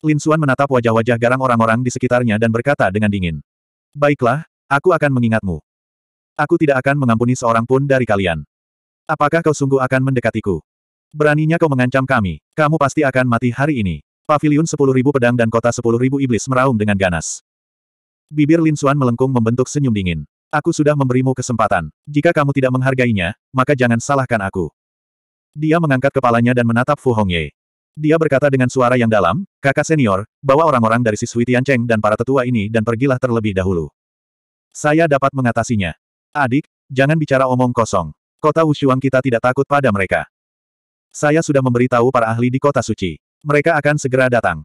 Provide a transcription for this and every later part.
Lin Xuan menatap wajah-wajah garang orang-orang di sekitarnya dan berkata dengan dingin. Baiklah, aku akan mengingatmu. Aku tidak akan mengampuni seorang pun dari kalian. Apakah kau sungguh akan mendekatiku? Beraninya kau mengancam kami, kamu pasti akan mati hari ini. Paviliun sepuluh ribu pedang dan kota sepuluh ribu iblis meraung dengan ganas. Bibir Lin Xuan melengkung membentuk senyum dingin. Aku sudah memberimu kesempatan. Jika kamu tidak menghargainya, maka jangan salahkan aku. Dia mengangkat kepalanya dan menatap Fu Hongye. Dia berkata dengan suara yang dalam, kakak senior, bawa orang-orang dari siswi Tiancheng dan para tetua ini dan pergilah terlebih dahulu. Saya dapat mengatasinya. Adik, jangan bicara omong kosong. Kota Wushuang kita tidak takut pada mereka. Saya sudah memberitahu para ahli di kota suci. Mereka akan segera datang.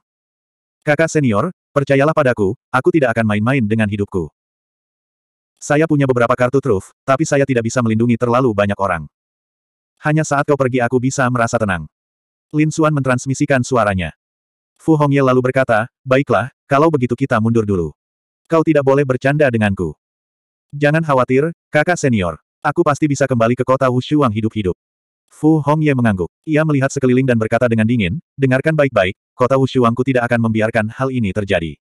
Kakak senior, percayalah padaku, aku tidak akan main-main dengan hidupku. Saya punya beberapa kartu truf, tapi saya tidak bisa melindungi terlalu banyak orang. Hanya saat kau pergi aku bisa merasa tenang. Lin Xuan mentransmisikan suaranya. Fu Hongye lalu berkata, baiklah, kalau begitu kita mundur dulu. Kau tidak boleh bercanda denganku. Jangan khawatir, kakak senior. Aku pasti bisa kembali ke kota Wushuang hidup-hidup. Fu Hongye mengangguk. Ia melihat sekeliling dan berkata dengan dingin, dengarkan baik-baik, kota Wushuangku tidak akan membiarkan hal ini terjadi.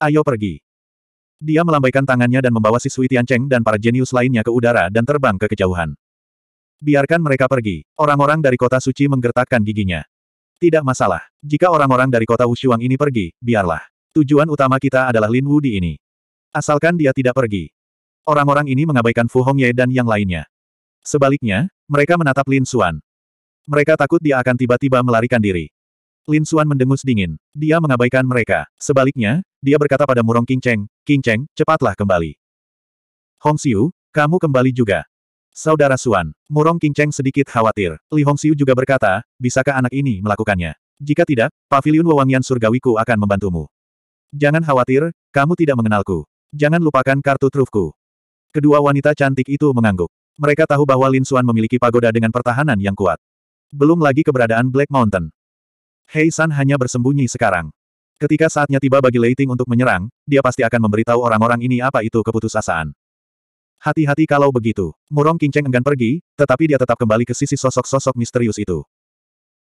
Ayo pergi. Dia melambaikan tangannya dan membawa siswi Tiancheng dan para jenius lainnya ke udara dan terbang ke kejauhan. Biarkan mereka pergi. Orang-orang dari kota suci menggertakkan giginya. Tidak masalah. Jika orang-orang dari kota Wushuang ini pergi, biarlah. Tujuan utama kita adalah Lin Wudi ini. Asalkan dia tidak pergi. Orang-orang ini mengabaikan Fu Hongye dan yang lainnya. Sebaliknya, mereka menatap Lin Xuan. Mereka takut dia akan tiba-tiba melarikan diri. Lin Xuan mendengus dingin. Dia mengabaikan mereka. Sebaliknya, dia berkata pada Murong King Cheng, King Cheng, cepatlah kembali. Hong Xiu, kamu kembali juga. Saudara Xuan, Murong King Cheng sedikit khawatir. Li Hong Xiu juga berkata, bisakah anak ini melakukannya? Jika tidak, Paviliun Wewangian Surgawiku akan membantumu. Jangan khawatir, kamu tidak mengenalku. Jangan lupakan kartu trufku. Kedua wanita cantik itu mengangguk. Mereka tahu bahwa Lin Xuan memiliki pagoda dengan pertahanan yang kuat. Belum lagi keberadaan Black Mountain. Hei San hanya bersembunyi sekarang. Ketika saatnya tiba bagi Lei Ting untuk menyerang, dia pasti akan memberitahu orang-orang ini apa itu keputusasaan. Hati-hati kalau begitu. Murong Cheng enggan pergi, tetapi dia tetap kembali ke sisi sosok-sosok misterius itu.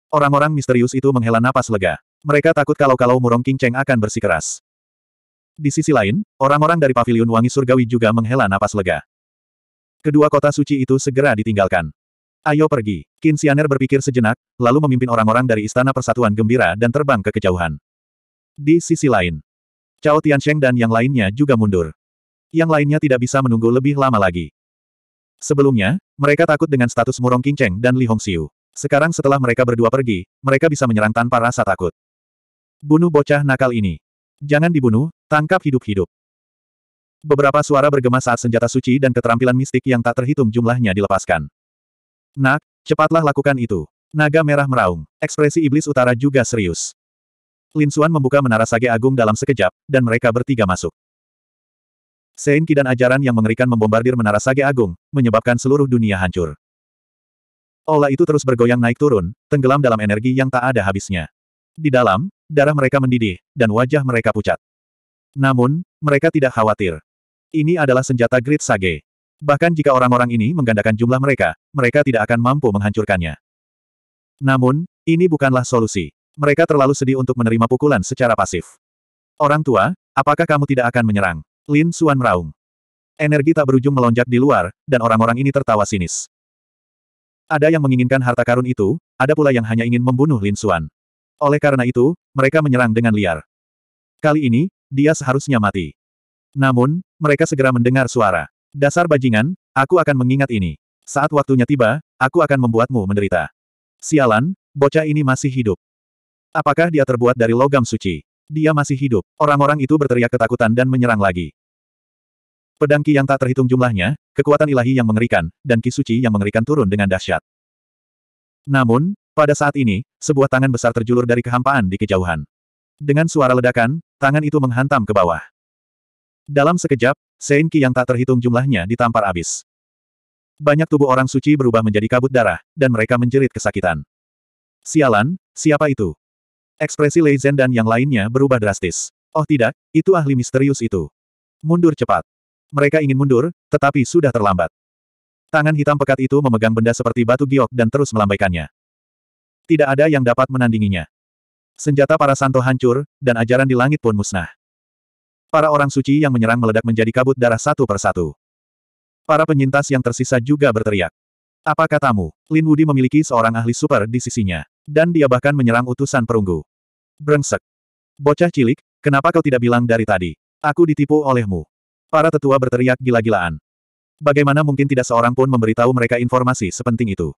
Orang-orang misterius itu menghela napas lega. Mereka takut kalau-kalau Murong Cheng akan bersikeras. Di sisi lain, orang-orang dari Paviliun Wangi Surgawi juga menghela napas lega. Kedua kota suci itu segera ditinggalkan. Ayo pergi. Qin Xianer berpikir sejenak, lalu memimpin orang-orang dari Istana Persatuan Gembira dan terbang ke kejauhan. Di sisi lain, Cao Tiansheng dan yang lainnya juga mundur. Yang lainnya tidak bisa menunggu lebih lama lagi. Sebelumnya, mereka takut dengan status Murong Cheng dan Li Hongxiu. Sekarang setelah mereka berdua pergi, mereka bisa menyerang tanpa rasa takut. Bunuh bocah nakal ini. Jangan dibunuh, tangkap hidup-hidup. Beberapa suara bergema saat senjata suci dan keterampilan mistik yang tak terhitung jumlahnya dilepaskan. Nak, cepatlah lakukan itu. Naga merah meraung. Ekspresi iblis utara juga serius. Lin Xuan membuka menara sage agung dalam sekejap, dan mereka bertiga masuk. Ki dan ajaran yang mengerikan membombardir menara sage agung, menyebabkan seluruh dunia hancur. Ola itu terus bergoyang naik turun, tenggelam dalam energi yang tak ada habisnya. Di dalam, darah mereka mendidih, dan wajah mereka pucat. Namun, mereka tidak khawatir. Ini adalah senjata Grid Sage. Bahkan jika orang-orang ini menggandakan jumlah mereka, mereka tidak akan mampu menghancurkannya. Namun, ini bukanlah solusi. Mereka terlalu sedih untuk menerima pukulan secara pasif. Orang tua, apakah kamu tidak akan menyerang? Lin Suan meraung. Energi tak berujung melonjak di luar, dan orang-orang ini tertawa sinis. Ada yang menginginkan harta karun itu, ada pula yang hanya ingin membunuh Lin Suan. Oleh karena itu, mereka menyerang dengan liar. Kali ini, dia seharusnya mati. Namun, mereka segera mendengar suara. Dasar bajingan, aku akan mengingat ini. Saat waktunya tiba, aku akan membuatmu menderita. Sialan, bocah ini masih hidup. Apakah dia terbuat dari logam suci? Dia masih hidup. Orang-orang itu berteriak ketakutan dan menyerang lagi. Pedang ki yang tak terhitung jumlahnya, kekuatan ilahi yang mengerikan, dan ki suci yang mengerikan turun dengan dahsyat. Namun, pada saat ini, sebuah tangan besar terjulur dari kehampaan di kejauhan. Dengan suara ledakan, tangan itu menghantam ke bawah. Dalam sekejap, Sein Ki yang tak terhitung jumlahnya ditampar abis. Banyak tubuh orang suci berubah menjadi kabut darah, dan mereka menjerit kesakitan. Sialan, siapa itu? Ekspresi Lei Zhen dan yang lainnya berubah drastis. Oh tidak, itu ahli misterius itu. Mundur cepat. Mereka ingin mundur, tetapi sudah terlambat. Tangan hitam pekat itu memegang benda seperti batu giok dan terus melambaikannya. Tidak ada yang dapat menandinginya. Senjata para santo hancur, dan ajaran di langit pun musnah. Para orang suci yang menyerang meledak menjadi kabut darah satu persatu. Para penyintas yang tersisa juga berteriak. Apa katamu? Lin Wudi memiliki seorang ahli super di sisinya. Dan dia bahkan menyerang utusan perunggu. Brengsek. Bocah cilik, kenapa kau tidak bilang dari tadi? Aku ditipu olehmu. Para tetua berteriak gila-gilaan. Bagaimana mungkin tidak seorang pun memberitahu mereka informasi sepenting itu?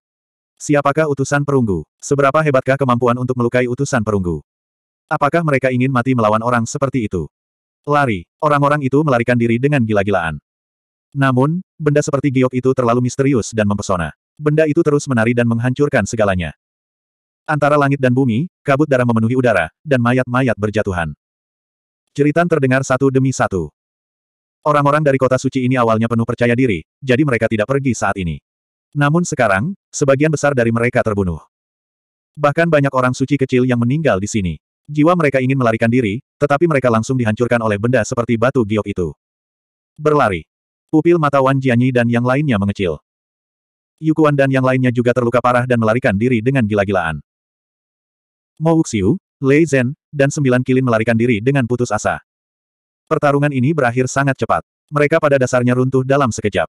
Siapakah utusan perunggu? Seberapa hebatkah kemampuan untuk melukai utusan perunggu? Apakah mereka ingin mati melawan orang seperti itu? Lari. Orang-orang itu melarikan diri dengan gila-gilaan. Namun, benda seperti giok itu terlalu misterius dan mempesona. Benda itu terus menari dan menghancurkan segalanya. Antara langit dan bumi, kabut darah memenuhi udara, dan mayat-mayat berjatuhan. Jeritan terdengar satu demi satu. Orang-orang dari kota suci ini awalnya penuh percaya diri, jadi mereka tidak pergi saat ini. Namun sekarang, sebagian besar dari mereka terbunuh. Bahkan banyak orang suci kecil yang meninggal di sini. Jiwa mereka ingin melarikan diri, tetapi mereka langsung dihancurkan oleh benda seperti batu giok itu. Berlari. Pupil mata Wan Jianyi dan yang lainnya mengecil. Yukuan dan yang lainnya juga terluka parah dan melarikan diri dengan gila-gilaan. Mo Wuxiu, Lei Zhen, dan sembilan kilin melarikan diri dengan putus asa. Pertarungan ini berakhir sangat cepat. Mereka pada dasarnya runtuh dalam sekejap.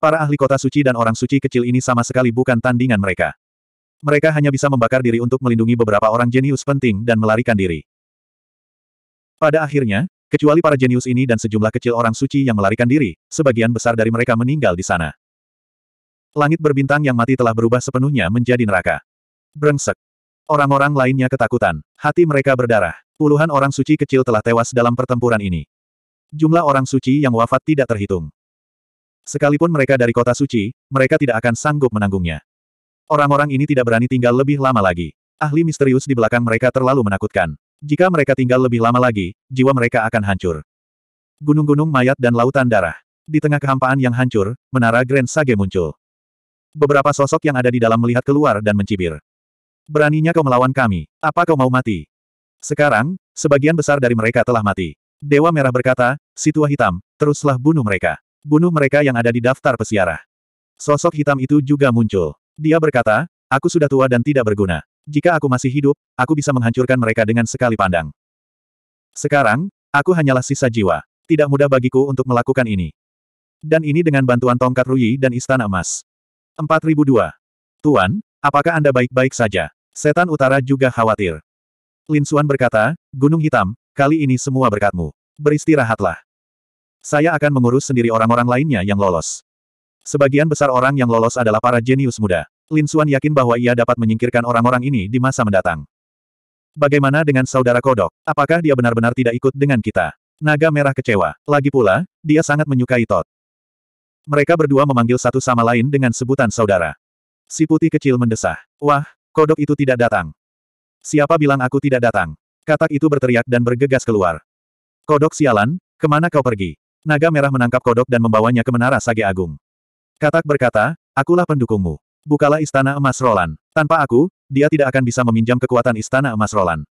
Para ahli kota suci dan orang suci kecil ini sama sekali bukan tandingan mereka. Mereka hanya bisa membakar diri untuk melindungi beberapa orang jenius penting dan melarikan diri. Pada akhirnya, Kecuali para jenius ini dan sejumlah kecil orang suci yang melarikan diri, sebagian besar dari mereka meninggal di sana. Langit berbintang yang mati telah berubah sepenuhnya menjadi neraka. Brengsek. Orang-orang lainnya ketakutan. Hati mereka berdarah. Puluhan orang suci kecil telah tewas dalam pertempuran ini. Jumlah orang suci yang wafat tidak terhitung. Sekalipun mereka dari kota suci, mereka tidak akan sanggup menanggungnya. Orang-orang ini tidak berani tinggal lebih lama lagi. Ahli misterius di belakang mereka terlalu menakutkan. Jika mereka tinggal lebih lama lagi, jiwa mereka akan hancur. Gunung-gunung mayat dan lautan darah. Di tengah kehampaan yang hancur, menara Grand Sage muncul. Beberapa sosok yang ada di dalam melihat keluar dan mencibir. Beraninya kau melawan kami, apa kau mau mati? Sekarang, sebagian besar dari mereka telah mati. Dewa Merah berkata, si tua hitam, teruslah bunuh mereka. Bunuh mereka yang ada di daftar pesiarah. Sosok hitam itu juga muncul. Dia berkata, aku sudah tua dan tidak berguna. Jika aku masih hidup, aku bisa menghancurkan mereka dengan sekali pandang. Sekarang, aku hanyalah sisa jiwa. Tidak mudah bagiku untuk melakukan ini. Dan ini dengan bantuan tongkat Ruyi dan Istana Emas. 4002. Tuan, apakah Anda baik-baik saja? Setan Utara juga khawatir. Lin Xuan berkata, Gunung Hitam, kali ini semua berkatmu. Beristirahatlah. Saya akan mengurus sendiri orang-orang lainnya yang lolos. Sebagian besar orang yang lolos adalah para jenius muda. Lin Xuan yakin bahwa ia dapat menyingkirkan orang-orang ini di masa mendatang. Bagaimana dengan saudara kodok? Apakah dia benar-benar tidak ikut dengan kita? Naga merah kecewa. Lagi pula, dia sangat menyukai Todd. Mereka berdua memanggil satu sama lain dengan sebutan saudara. Si putih kecil mendesah. Wah, kodok itu tidak datang. Siapa bilang aku tidak datang? Katak itu berteriak dan bergegas keluar. Kodok sialan, ke mana kau pergi? Naga merah menangkap kodok dan membawanya ke menara Sage Agung. Katak berkata, akulah pendukungmu. Bukalah istana emas Roland. Tanpa aku, dia tidak akan bisa meminjam kekuatan istana emas Roland.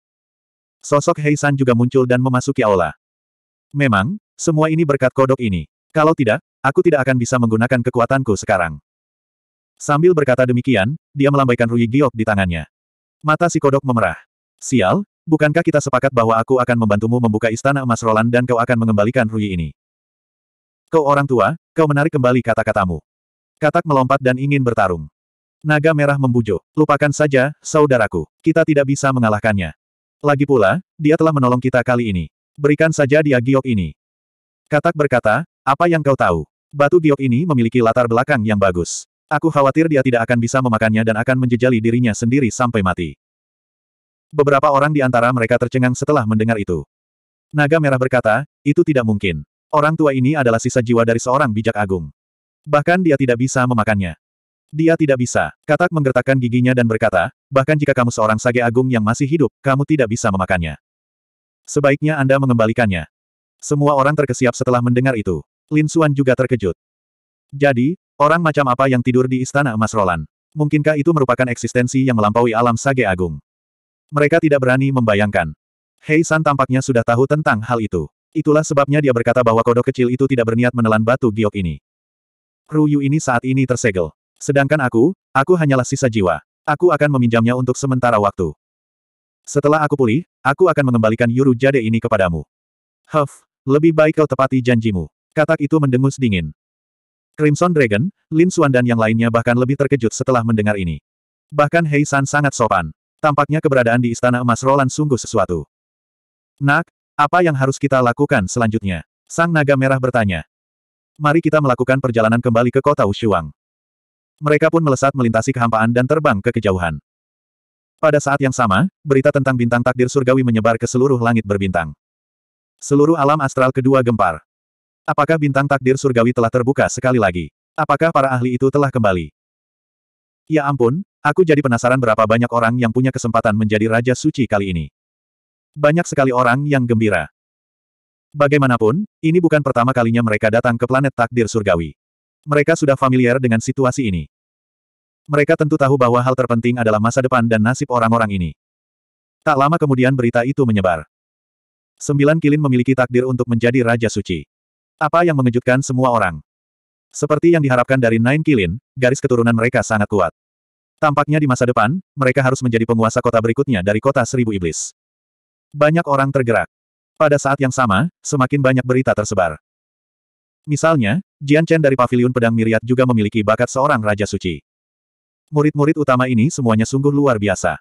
Sosok Heisan juga muncul dan memasuki aula. Memang, semua ini berkat kodok ini. Kalau tidak, aku tidak akan bisa menggunakan kekuatanku sekarang. Sambil berkata demikian, dia melambaikan Rui Giok di tangannya. Mata si kodok memerah. Sial, bukankah kita sepakat bahwa aku akan membantumu membuka istana emas Roland dan kau akan mengembalikan Rui ini? Kau orang tua, kau menarik kembali kata-katamu. Katak melompat dan ingin bertarung. Naga merah membujuk. Lupakan saja, saudaraku. Kita tidak bisa mengalahkannya. Lagi pula, dia telah menolong kita kali ini. Berikan saja dia giok ini. Katak berkata, apa yang kau tahu? Batu giok ini memiliki latar belakang yang bagus. Aku khawatir dia tidak akan bisa memakannya dan akan menjejali dirinya sendiri sampai mati. Beberapa orang di antara mereka tercengang setelah mendengar itu. Naga merah berkata, itu tidak mungkin. Orang tua ini adalah sisa jiwa dari seorang bijak agung. Bahkan dia tidak bisa memakannya. Dia tidak bisa. Katak menggertakkan giginya dan berkata, bahkan jika kamu seorang sage agung yang masih hidup, kamu tidak bisa memakannya. Sebaiknya Anda mengembalikannya. Semua orang terkesiap setelah mendengar itu. Lin Xuan juga terkejut. Jadi, orang macam apa yang tidur di Istana Emas Roland? Mungkinkah itu merupakan eksistensi yang melampaui alam sage agung? Mereka tidak berani membayangkan. Hei San tampaknya sudah tahu tentang hal itu. Itulah sebabnya dia berkata bahwa kodok kecil itu tidak berniat menelan batu giok ini. Ruyu ini saat ini tersegel. Sedangkan aku, aku hanyalah sisa jiwa. Aku akan meminjamnya untuk sementara waktu. Setelah aku pulih, aku akan mengembalikan Yuru Jade ini kepadamu. Huff, lebih baik kau tepati janjimu. Katak itu mendengus dingin. Crimson Dragon, Lin Xuan dan yang lainnya bahkan lebih terkejut setelah mendengar ini. Bahkan Hei San sangat sopan. Tampaknya keberadaan di Istana Emas Roland sungguh sesuatu. Nak, apa yang harus kita lakukan selanjutnya? Sang naga merah bertanya. Mari kita melakukan perjalanan kembali ke kota Wushuang. Mereka pun melesat melintasi kehampaan dan terbang ke kejauhan. Pada saat yang sama, berita tentang bintang takdir surgawi menyebar ke seluruh langit berbintang. Seluruh alam astral kedua gempar. Apakah bintang takdir surgawi telah terbuka sekali lagi? Apakah para ahli itu telah kembali? Ya ampun, aku jadi penasaran berapa banyak orang yang punya kesempatan menjadi Raja Suci kali ini. Banyak sekali orang yang gembira. Bagaimanapun, ini bukan pertama kalinya mereka datang ke planet takdir surgawi. Mereka sudah familiar dengan situasi ini. Mereka tentu tahu bahwa hal terpenting adalah masa depan dan nasib orang-orang ini. Tak lama kemudian berita itu menyebar. Sembilan kilin memiliki takdir untuk menjadi Raja Suci. Apa yang mengejutkan semua orang? Seperti yang diharapkan dari Nine Kilin, garis keturunan mereka sangat kuat. Tampaknya di masa depan, mereka harus menjadi penguasa kota berikutnya dari kota Seribu Iblis. Banyak orang tergerak. Pada saat yang sama, semakin banyak berita tersebar. Misalnya, Jian Chen dari Paviliun Pedang Miriat juga memiliki bakat seorang Raja Suci. Murid-murid utama ini semuanya sungguh luar biasa.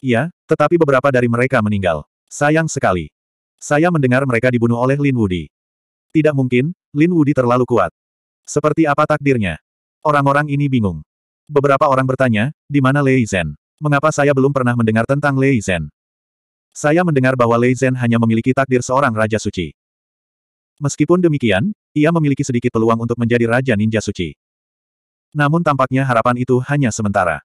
Iya, tetapi beberapa dari mereka meninggal. Sayang sekali. Saya mendengar mereka dibunuh oleh Lin Wudi. Tidak mungkin, Lin Wudi terlalu kuat. Seperti apa takdirnya? Orang-orang ini bingung. Beberapa orang bertanya, di mana Lei Zhen? Mengapa saya belum pernah mendengar tentang Lei Zhen? Saya mendengar bahwa Lei Zhen hanya memiliki takdir seorang Raja Suci. Meskipun demikian, ia memiliki sedikit peluang untuk menjadi Raja Ninja Suci. Namun tampaknya harapan itu hanya sementara.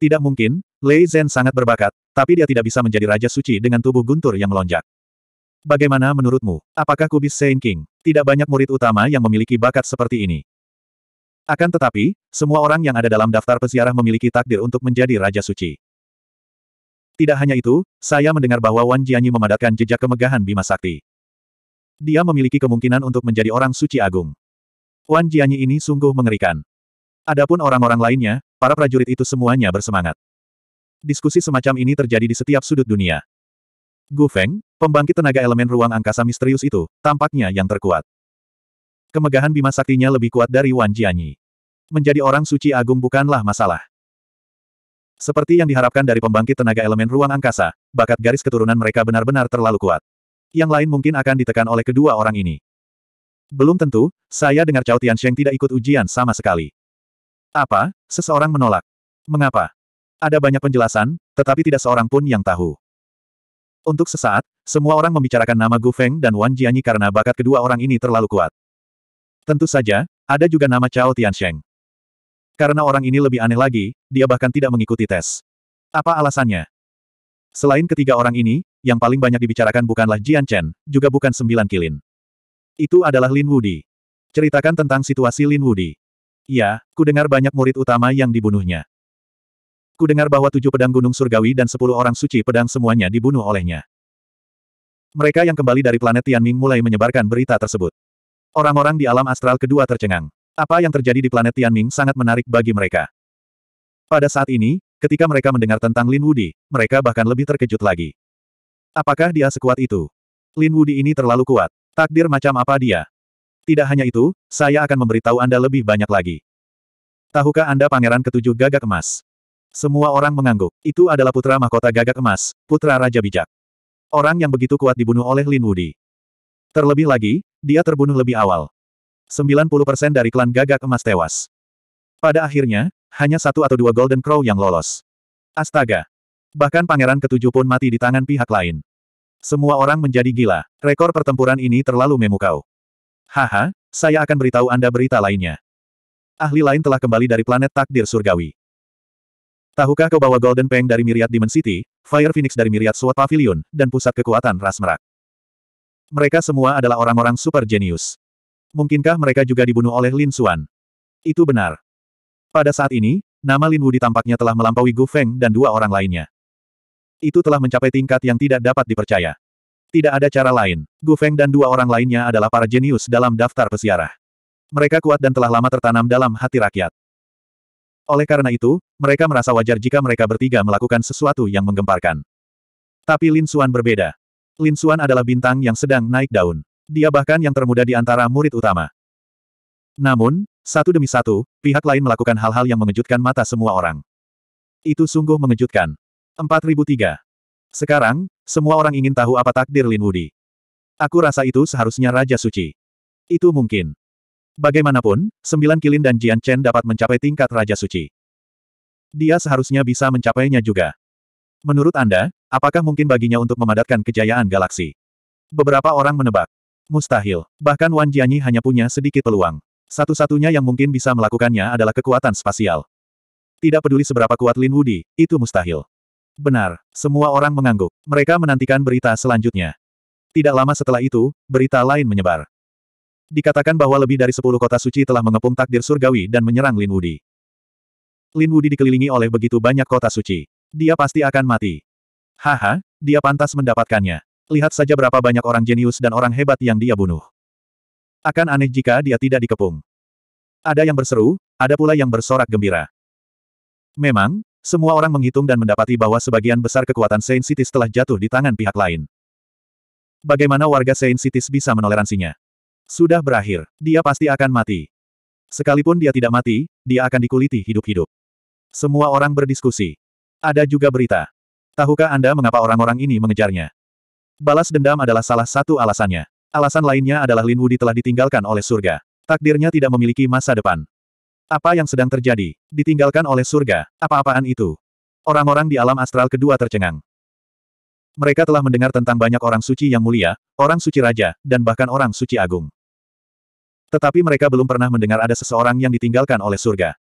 Tidak mungkin, Lei Zhen sangat berbakat, tapi dia tidak bisa menjadi Raja Suci dengan tubuh guntur yang melonjak. Bagaimana menurutmu? Apakah kubis Saint King? Tidak banyak murid utama yang memiliki bakat seperti ini. Akan tetapi, semua orang yang ada dalam daftar peziarah memiliki takdir untuk menjadi Raja Suci. Tidak hanya itu, saya mendengar bahwa Wan Jianyi memadatkan jejak kemegahan Bima Sakti. Dia memiliki kemungkinan untuk menjadi orang suci agung. Wan Jianyi ini sungguh mengerikan. Adapun orang-orang lainnya, para prajurit itu semuanya bersemangat. Diskusi semacam ini terjadi di setiap sudut dunia. Gu Feng, pembangkit tenaga elemen ruang angkasa misterius itu, tampaknya yang terkuat. Kemegahan Bima Saktinya lebih kuat dari Wan Jianyi. Menjadi orang suci agung bukanlah masalah. Seperti yang diharapkan dari pembangkit tenaga elemen ruang angkasa, bakat garis keturunan mereka benar-benar terlalu kuat. Yang lain mungkin akan ditekan oleh kedua orang ini. Belum tentu, saya dengar Cao Tiansheng tidak ikut ujian sama sekali. Apa? Seseorang menolak. Mengapa? Ada banyak penjelasan, tetapi tidak seorang pun yang tahu. Untuk sesaat, semua orang membicarakan nama Gu Feng dan Wan Jianyi karena bakat kedua orang ini terlalu kuat. Tentu saja, ada juga nama Chao Tiansheng. Karena orang ini lebih aneh lagi, dia bahkan tidak mengikuti tes. Apa alasannya? Selain ketiga orang ini, yang paling banyak dibicarakan bukanlah Jian Chen, juga bukan sembilan kilin. Itu adalah Lin Wudi. Ceritakan tentang situasi Lin Wudi. Ya, ku dengar banyak murid utama yang dibunuhnya. Ku dengar bahwa tujuh pedang gunung surgawi dan sepuluh orang suci pedang semuanya dibunuh olehnya. Mereka yang kembali dari planet Tianming mulai menyebarkan berita tersebut. Orang-orang di alam astral kedua tercengang. Apa yang terjadi di planet Tianming sangat menarik bagi mereka. Pada saat ini, ketika mereka mendengar tentang Lin Wudi, mereka bahkan lebih terkejut lagi. Apakah dia sekuat itu? Lin Wudi ini terlalu kuat. Takdir macam apa dia? Tidak hanya itu, saya akan memberitahu Anda lebih banyak lagi. Tahukah Anda pangeran ketujuh gagak emas? Semua orang mengangguk. Itu adalah putra mahkota gagak emas, putra Raja Bijak. Orang yang begitu kuat dibunuh oleh Lin Wudi. Terlebih lagi, dia terbunuh lebih awal. 90% dari klan gagak emas tewas. Pada akhirnya, hanya satu atau dua Golden Crow yang lolos. Astaga! Bahkan pangeran ketujuh pun mati di tangan pihak lain. Semua orang menjadi gila. Rekor pertempuran ini terlalu memukau. Haha, saya akan beritahu Anda berita lainnya. Ahli lain telah kembali dari planet takdir surgawi. Tahukah kau bahwa Golden Peng dari Myriad Demon City, Fire Phoenix dari Myriad Sword Pavilion, dan pusat kekuatan ras merak? Mereka semua adalah orang-orang super jenius. Mungkinkah mereka juga dibunuh oleh Lin Xuan? Itu benar. Pada saat ini, nama Lin Wudi tampaknya telah melampaui Gu Feng dan dua orang lainnya. Itu telah mencapai tingkat yang tidak dapat dipercaya. Tidak ada cara lain. Gu Feng dan dua orang lainnya adalah para jenius dalam daftar pesiarah. Mereka kuat dan telah lama tertanam dalam hati rakyat. Oleh karena itu, mereka merasa wajar jika mereka bertiga melakukan sesuatu yang menggemparkan. Tapi Lin Xuan berbeda. Lin Xuan adalah bintang yang sedang naik daun. Dia bahkan yang termuda di antara murid utama. Namun, satu demi satu, pihak lain melakukan hal-hal yang mengejutkan mata semua orang. Itu sungguh mengejutkan. 4003. Sekarang, semua orang ingin tahu apa takdir Lin Wudi. Aku rasa itu seharusnya Raja Suci. Itu mungkin. Bagaimanapun, sembilan kilin dan Jian Chen dapat mencapai tingkat Raja Suci. Dia seharusnya bisa mencapainya juga. Menurut Anda, apakah mungkin baginya untuk memadatkan kejayaan galaksi? Beberapa orang menebak. Mustahil. Bahkan Wan Jianyi hanya punya sedikit peluang. Satu-satunya yang mungkin bisa melakukannya adalah kekuatan spasial. Tidak peduli seberapa kuat Lin Wudi, itu mustahil. Benar, semua orang mengangguk. Mereka menantikan berita selanjutnya. Tidak lama setelah itu, berita lain menyebar. Dikatakan bahwa lebih dari sepuluh kota suci telah mengepung takdir surgawi dan menyerang Lin Wudi. Lin Wudi dikelilingi oleh begitu banyak kota suci. Dia pasti akan mati. Haha, dia pantas mendapatkannya. Lihat saja berapa banyak orang jenius dan orang hebat yang dia bunuh. Akan aneh jika dia tidak dikepung. Ada yang berseru, ada pula yang bersorak gembira. Memang, semua orang menghitung dan mendapati bahwa sebagian besar kekuatan Saint Cities telah jatuh di tangan pihak lain. Bagaimana warga Saint Cities bisa menoleransinya? Sudah berakhir, dia pasti akan mati. Sekalipun dia tidak mati, dia akan dikuliti hidup-hidup. Semua orang berdiskusi. Ada juga berita. Tahukah Anda mengapa orang-orang ini mengejarnya? Balas dendam adalah salah satu alasannya. Alasan lainnya adalah Lin Wudi telah ditinggalkan oleh surga. Takdirnya tidak memiliki masa depan. Apa yang sedang terjadi? Ditinggalkan oleh surga, apa-apaan itu? Orang-orang di alam astral kedua tercengang. Mereka telah mendengar tentang banyak orang suci yang mulia, orang suci raja, dan bahkan orang suci agung. Tetapi mereka belum pernah mendengar ada seseorang yang ditinggalkan oleh surga.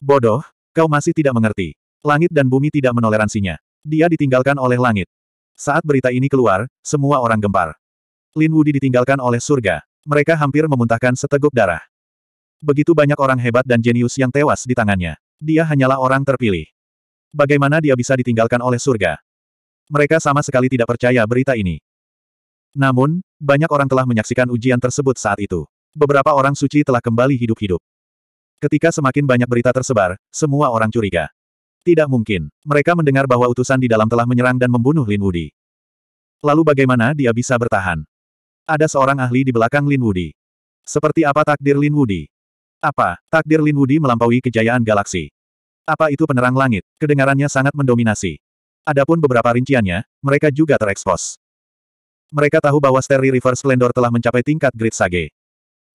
Bodoh, kau masih tidak mengerti. Langit dan bumi tidak menoleransinya. Dia ditinggalkan oleh langit. Saat berita ini keluar, semua orang gempar. Lin Wudi ditinggalkan oleh surga. Mereka hampir memuntahkan seteguk darah. Begitu banyak orang hebat dan jenius yang tewas di tangannya. Dia hanyalah orang terpilih. Bagaimana dia bisa ditinggalkan oleh surga? Mereka sama sekali tidak percaya berita ini. Namun, banyak orang telah menyaksikan ujian tersebut saat itu. Beberapa orang suci telah kembali hidup-hidup. Ketika semakin banyak berita tersebar, semua orang curiga. Tidak mungkin. Mereka mendengar bahwa utusan di dalam telah menyerang dan membunuh Lin Wudi. Lalu bagaimana dia bisa bertahan? Ada seorang ahli di belakang Lin Wudi. Seperti apa takdir Lin Wudi? Apa, takdir Lin Wudi melampaui kejayaan galaksi? Apa itu penerang langit? Kedengarannya sangat mendominasi. Adapun beberapa rinciannya, mereka juga terekspos. Mereka tahu bahwa Starry River Splendor telah mencapai tingkat Great Sage.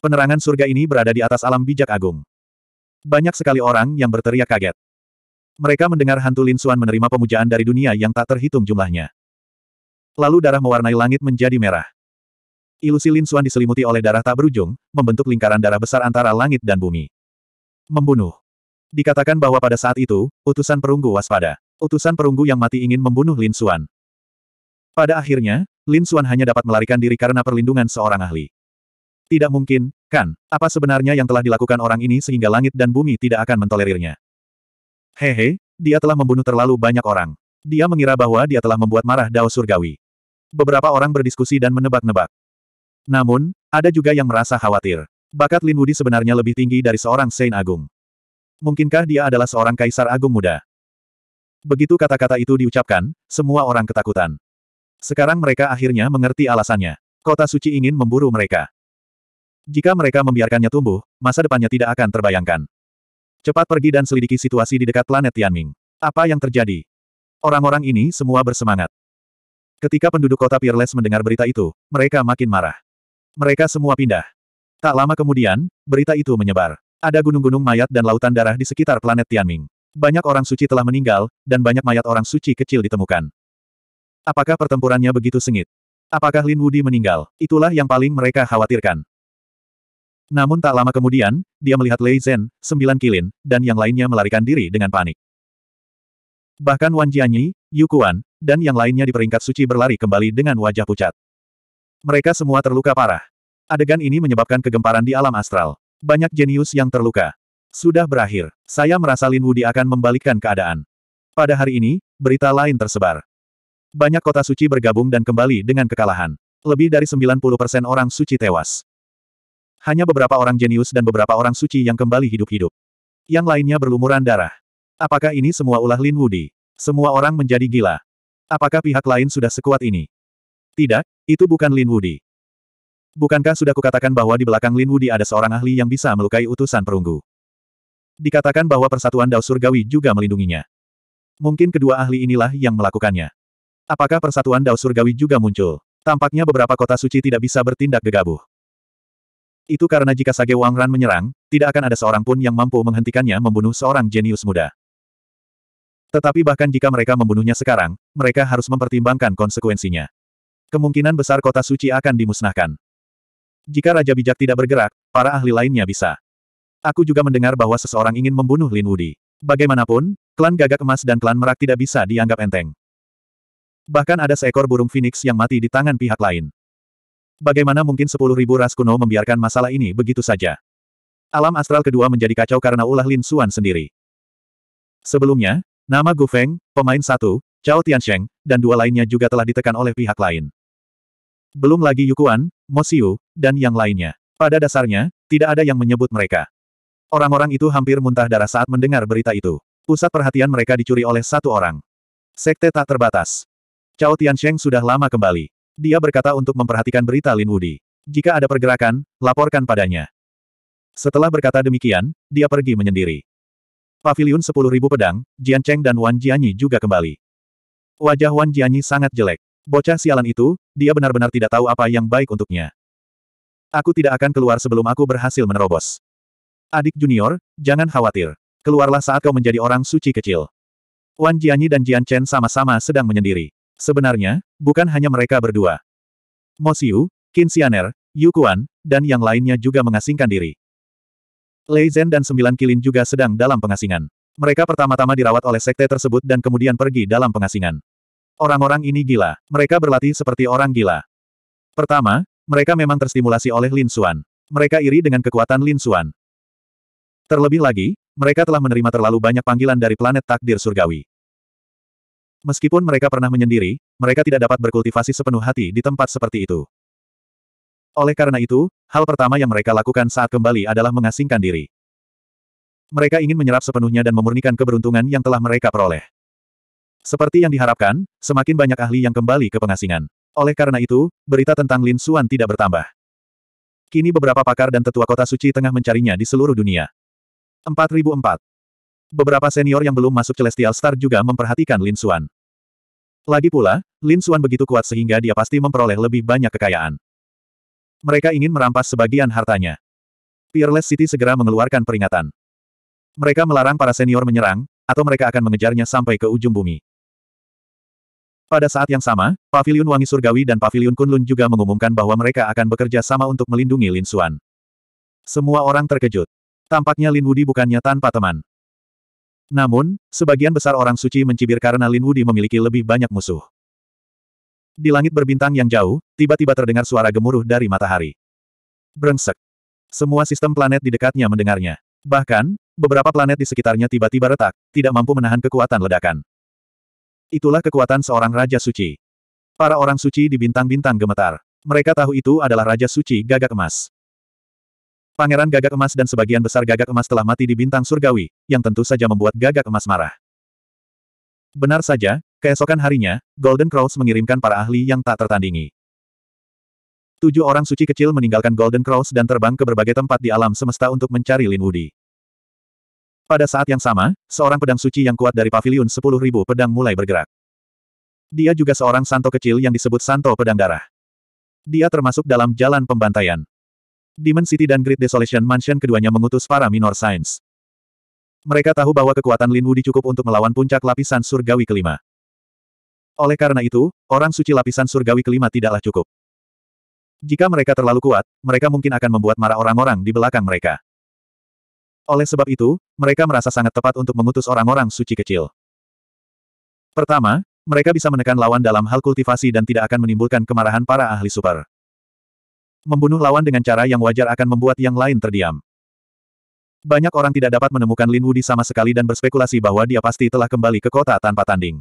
Penerangan surga ini berada di atas alam bijak agung. Banyak sekali orang yang berteriak kaget. Mereka mendengar hantu Lin Xuan menerima pemujaan dari dunia yang tak terhitung jumlahnya. Lalu darah mewarnai langit menjadi merah. Ilusi Lin Xuan diselimuti oleh darah tak berujung, membentuk lingkaran darah besar antara langit dan bumi. Membunuh. Dikatakan bahwa pada saat itu, utusan perunggu waspada. Utusan perunggu yang mati ingin membunuh Lin Xuan. Pada akhirnya, Lin Xuan hanya dapat melarikan diri karena perlindungan seorang ahli. Tidak mungkin, kan? Apa sebenarnya yang telah dilakukan orang ini sehingga langit dan bumi tidak akan mentolerirnya? Hehe, dia telah membunuh terlalu banyak orang. Dia mengira bahwa dia telah membuat marah Dao Surgawi. Beberapa orang berdiskusi dan menebak-nebak. Namun, ada juga yang merasa khawatir. Bakat Lin Wudi sebenarnya lebih tinggi dari seorang Saint Agung. Mungkinkah dia adalah seorang Kaisar Agung muda? Begitu kata-kata itu diucapkan, semua orang ketakutan. Sekarang mereka akhirnya mengerti alasannya. Kota suci ingin memburu mereka. Jika mereka membiarkannya tumbuh, masa depannya tidak akan terbayangkan. Cepat pergi dan selidiki situasi di dekat planet Tianming. Apa yang terjadi? Orang-orang ini semua bersemangat. Ketika penduduk kota Peerless mendengar berita itu, mereka makin marah. Mereka semua pindah. Tak lama kemudian, berita itu menyebar. Ada gunung-gunung mayat dan lautan darah di sekitar planet Tianming. Banyak orang suci telah meninggal, dan banyak mayat orang suci kecil ditemukan. Apakah pertempurannya begitu sengit? Apakah Lin Wudi meninggal? Itulah yang paling mereka khawatirkan. Namun tak lama kemudian, dia melihat Lei Zhen, sembilan kilin, dan yang lainnya melarikan diri dengan panik. Bahkan Wan Jianyi, Yu Kuan, dan yang lainnya di peringkat suci berlari kembali dengan wajah pucat. Mereka semua terluka parah. Adegan ini menyebabkan kegemparan di alam astral. Banyak jenius yang terluka. Sudah berakhir. Saya merasa Lin Wudi akan membalikkan keadaan. Pada hari ini, berita lain tersebar. Banyak kota suci bergabung dan kembali dengan kekalahan. Lebih dari 90% orang suci tewas. Hanya beberapa orang jenius dan beberapa orang suci yang kembali hidup-hidup. Yang lainnya berlumuran darah. Apakah ini semua ulah Lin Wudi? Semua orang menjadi gila. Apakah pihak lain sudah sekuat ini? Tidak, itu bukan Lin Wudi. Bukankah sudah kukatakan bahwa di belakang Lin Wudi ada seorang ahli yang bisa melukai utusan perunggu? Dikatakan bahwa persatuan Dao Surgawi juga melindunginya. Mungkin kedua ahli inilah yang melakukannya. Apakah persatuan Dao Surgawi juga muncul? Tampaknya beberapa kota suci tidak bisa bertindak gegabah. Itu karena jika Sage Wangran menyerang, tidak akan ada seorang pun yang mampu menghentikannya membunuh seorang jenius muda. Tetapi bahkan jika mereka membunuhnya sekarang, mereka harus mempertimbangkan konsekuensinya. Kemungkinan besar kota suci akan dimusnahkan. Jika Raja Bijak tidak bergerak, para ahli lainnya bisa. Aku juga mendengar bahwa seseorang ingin membunuh Lin Wudi. Bagaimanapun, klan gagak emas dan klan merak tidak bisa dianggap enteng. Bahkan ada seekor burung phoenix yang mati di tangan pihak lain. Bagaimana mungkin sepuluh ribu ras kuno membiarkan masalah ini begitu saja? Alam astral kedua menjadi kacau karena ulah Lin Suan sendiri. Sebelumnya, Nama Gu Feng, pemain satu, Chao Tiansheng, dan dua lainnya juga telah ditekan oleh pihak lain. Belum lagi Yukuan, Mo Xiu, dan yang lainnya. Pada dasarnya, tidak ada yang menyebut mereka. Orang-orang itu hampir muntah darah saat mendengar berita itu. Pusat perhatian mereka dicuri oleh satu orang. Sekte tak terbatas. Chao Tiansheng sudah lama kembali. Dia berkata untuk memperhatikan berita Lin Wudi. Jika ada pergerakan, laporkan padanya. Setelah berkata demikian, dia pergi menyendiri. Paviliun sepuluh ribu pedang, Jian Cheng dan Wan Jianyi juga kembali. Wajah Wan Jianyi sangat jelek. Bocah sialan itu, dia benar-benar tidak tahu apa yang baik untuknya. Aku tidak akan keluar sebelum aku berhasil menerobos. Adik junior, jangan khawatir. Keluarlah saat kau menjadi orang suci kecil. Wan Jianyi dan Jian Chen sama-sama sedang menyendiri. Sebenarnya, bukan hanya mereka berdua. Mo Xiu, Qin Xianer, Yu Kuan, dan yang lainnya juga mengasingkan diri. Lei Zhen dan sembilan kilin juga sedang dalam pengasingan. Mereka pertama-tama dirawat oleh sekte tersebut dan kemudian pergi dalam pengasingan. Orang-orang ini gila. Mereka berlatih seperti orang gila. Pertama, mereka memang terstimulasi oleh Lin Xuan. Mereka iri dengan kekuatan Lin Xuan. Terlebih lagi, mereka telah menerima terlalu banyak panggilan dari planet takdir surgawi. Meskipun mereka pernah menyendiri, mereka tidak dapat berkultivasi sepenuh hati di tempat seperti itu. Oleh karena itu, hal pertama yang mereka lakukan saat kembali adalah mengasingkan diri. Mereka ingin menyerap sepenuhnya dan memurnikan keberuntungan yang telah mereka peroleh. Seperti yang diharapkan, semakin banyak ahli yang kembali ke pengasingan. Oleh karena itu, berita tentang Lin Xuan tidak bertambah. Kini beberapa pakar dan tetua kota suci tengah mencarinya di seluruh dunia. 4004. Beberapa senior yang belum masuk Celestial Star juga memperhatikan Lin Xuan. Lagi pula, Lin Xuan begitu kuat sehingga dia pasti memperoleh lebih banyak kekayaan. Mereka ingin merampas sebagian hartanya. Peerless City segera mengeluarkan peringatan. Mereka melarang para senior menyerang, atau mereka akan mengejarnya sampai ke ujung bumi. Pada saat yang sama, Paviliun Wangi Surgawi dan Paviliun Kunlun juga mengumumkan bahwa mereka akan bekerja sama untuk melindungi Lin Xuan. Semua orang terkejut. Tampaknya Lin Wudi bukannya tanpa teman. Namun, sebagian besar orang suci mencibir karena Lin Wudi memiliki lebih banyak musuh. Di langit berbintang yang jauh, tiba-tiba terdengar suara gemuruh dari matahari. Brengsek. Semua sistem planet di dekatnya mendengarnya. Bahkan, beberapa planet di sekitarnya tiba-tiba retak, tidak mampu menahan kekuatan ledakan. Itulah kekuatan seorang Raja Suci. Para orang suci di bintang-bintang gemetar. Mereka tahu itu adalah Raja Suci Gagak Emas. Pangeran Gagak Emas dan sebagian besar Gagak Emas telah mati di bintang surgawi, yang tentu saja membuat Gagak Emas marah. Benar saja, Keesokan harinya, Golden Crows mengirimkan para ahli yang tak tertandingi. Tujuh orang suci kecil meninggalkan Golden Crows dan terbang ke berbagai tempat di alam semesta untuk mencari Lin Wudi. Pada saat yang sama, seorang pedang suci yang kuat dari sepuluh ribu pedang mulai bergerak. Dia juga seorang santo kecil yang disebut Santo Pedang Darah. Dia termasuk dalam jalan pembantaian. Demon City dan Great Desolation Mansion keduanya mengutus para minor science. Mereka tahu bahwa kekuatan Lin Wudi cukup untuk melawan puncak lapisan surgawi kelima. Oleh karena itu, orang suci lapisan surgawi kelima tidaklah cukup. Jika mereka terlalu kuat, mereka mungkin akan membuat marah orang-orang di belakang mereka. Oleh sebab itu, mereka merasa sangat tepat untuk mengutus orang-orang suci kecil. Pertama, mereka bisa menekan lawan dalam hal kultivasi dan tidak akan menimbulkan kemarahan para ahli super. Membunuh lawan dengan cara yang wajar akan membuat yang lain terdiam. Banyak orang tidak dapat menemukan Lin Wudi sama sekali dan berspekulasi bahwa dia pasti telah kembali ke kota tanpa tanding.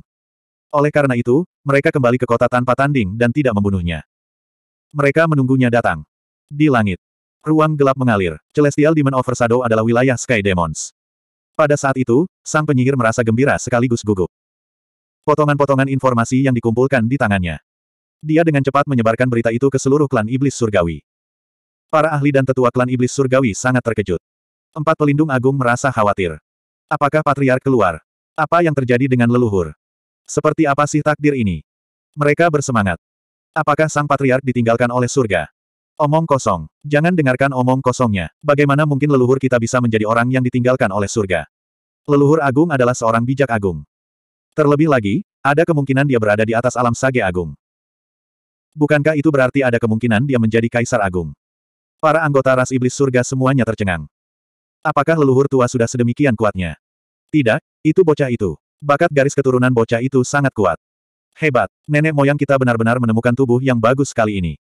Oleh karena itu, mereka kembali ke kota tanpa tanding dan tidak membunuhnya. Mereka menunggunya datang. Di langit. Ruang gelap mengalir. Celestial Demon Overshadow adalah wilayah Sky Demons. Pada saat itu, sang penyihir merasa gembira sekaligus gugup. Potongan-potongan informasi yang dikumpulkan di tangannya. Dia dengan cepat menyebarkan berita itu ke seluruh klan iblis surgawi. Para ahli dan tetua klan iblis surgawi sangat terkejut. Empat pelindung agung merasa khawatir. Apakah patriark keluar? Apa yang terjadi dengan leluhur? Seperti apa sih takdir ini? Mereka bersemangat. Apakah sang patriark ditinggalkan oleh surga? Omong kosong. Jangan dengarkan omong kosongnya. Bagaimana mungkin leluhur kita bisa menjadi orang yang ditinggalkan oleh surga? Leluhur agung adalah seorang bijak agung. Terlebih lagi, ada kemungkinan dia berada di atas alam sage agung. Bukankah itu berarti ada kemungkinan dia menjadi kaisar agung? Para anggota ras iblis surga semuanya tercengang. Apakah leluhur tua sudah sedemikian kuatnya? Tidak, itu bocah itu. Bakat garis keturunan bocah itu sangat kuat. Hebat, nenek moyang kita benar-benar menemukan tubuh yang bagus kali ini.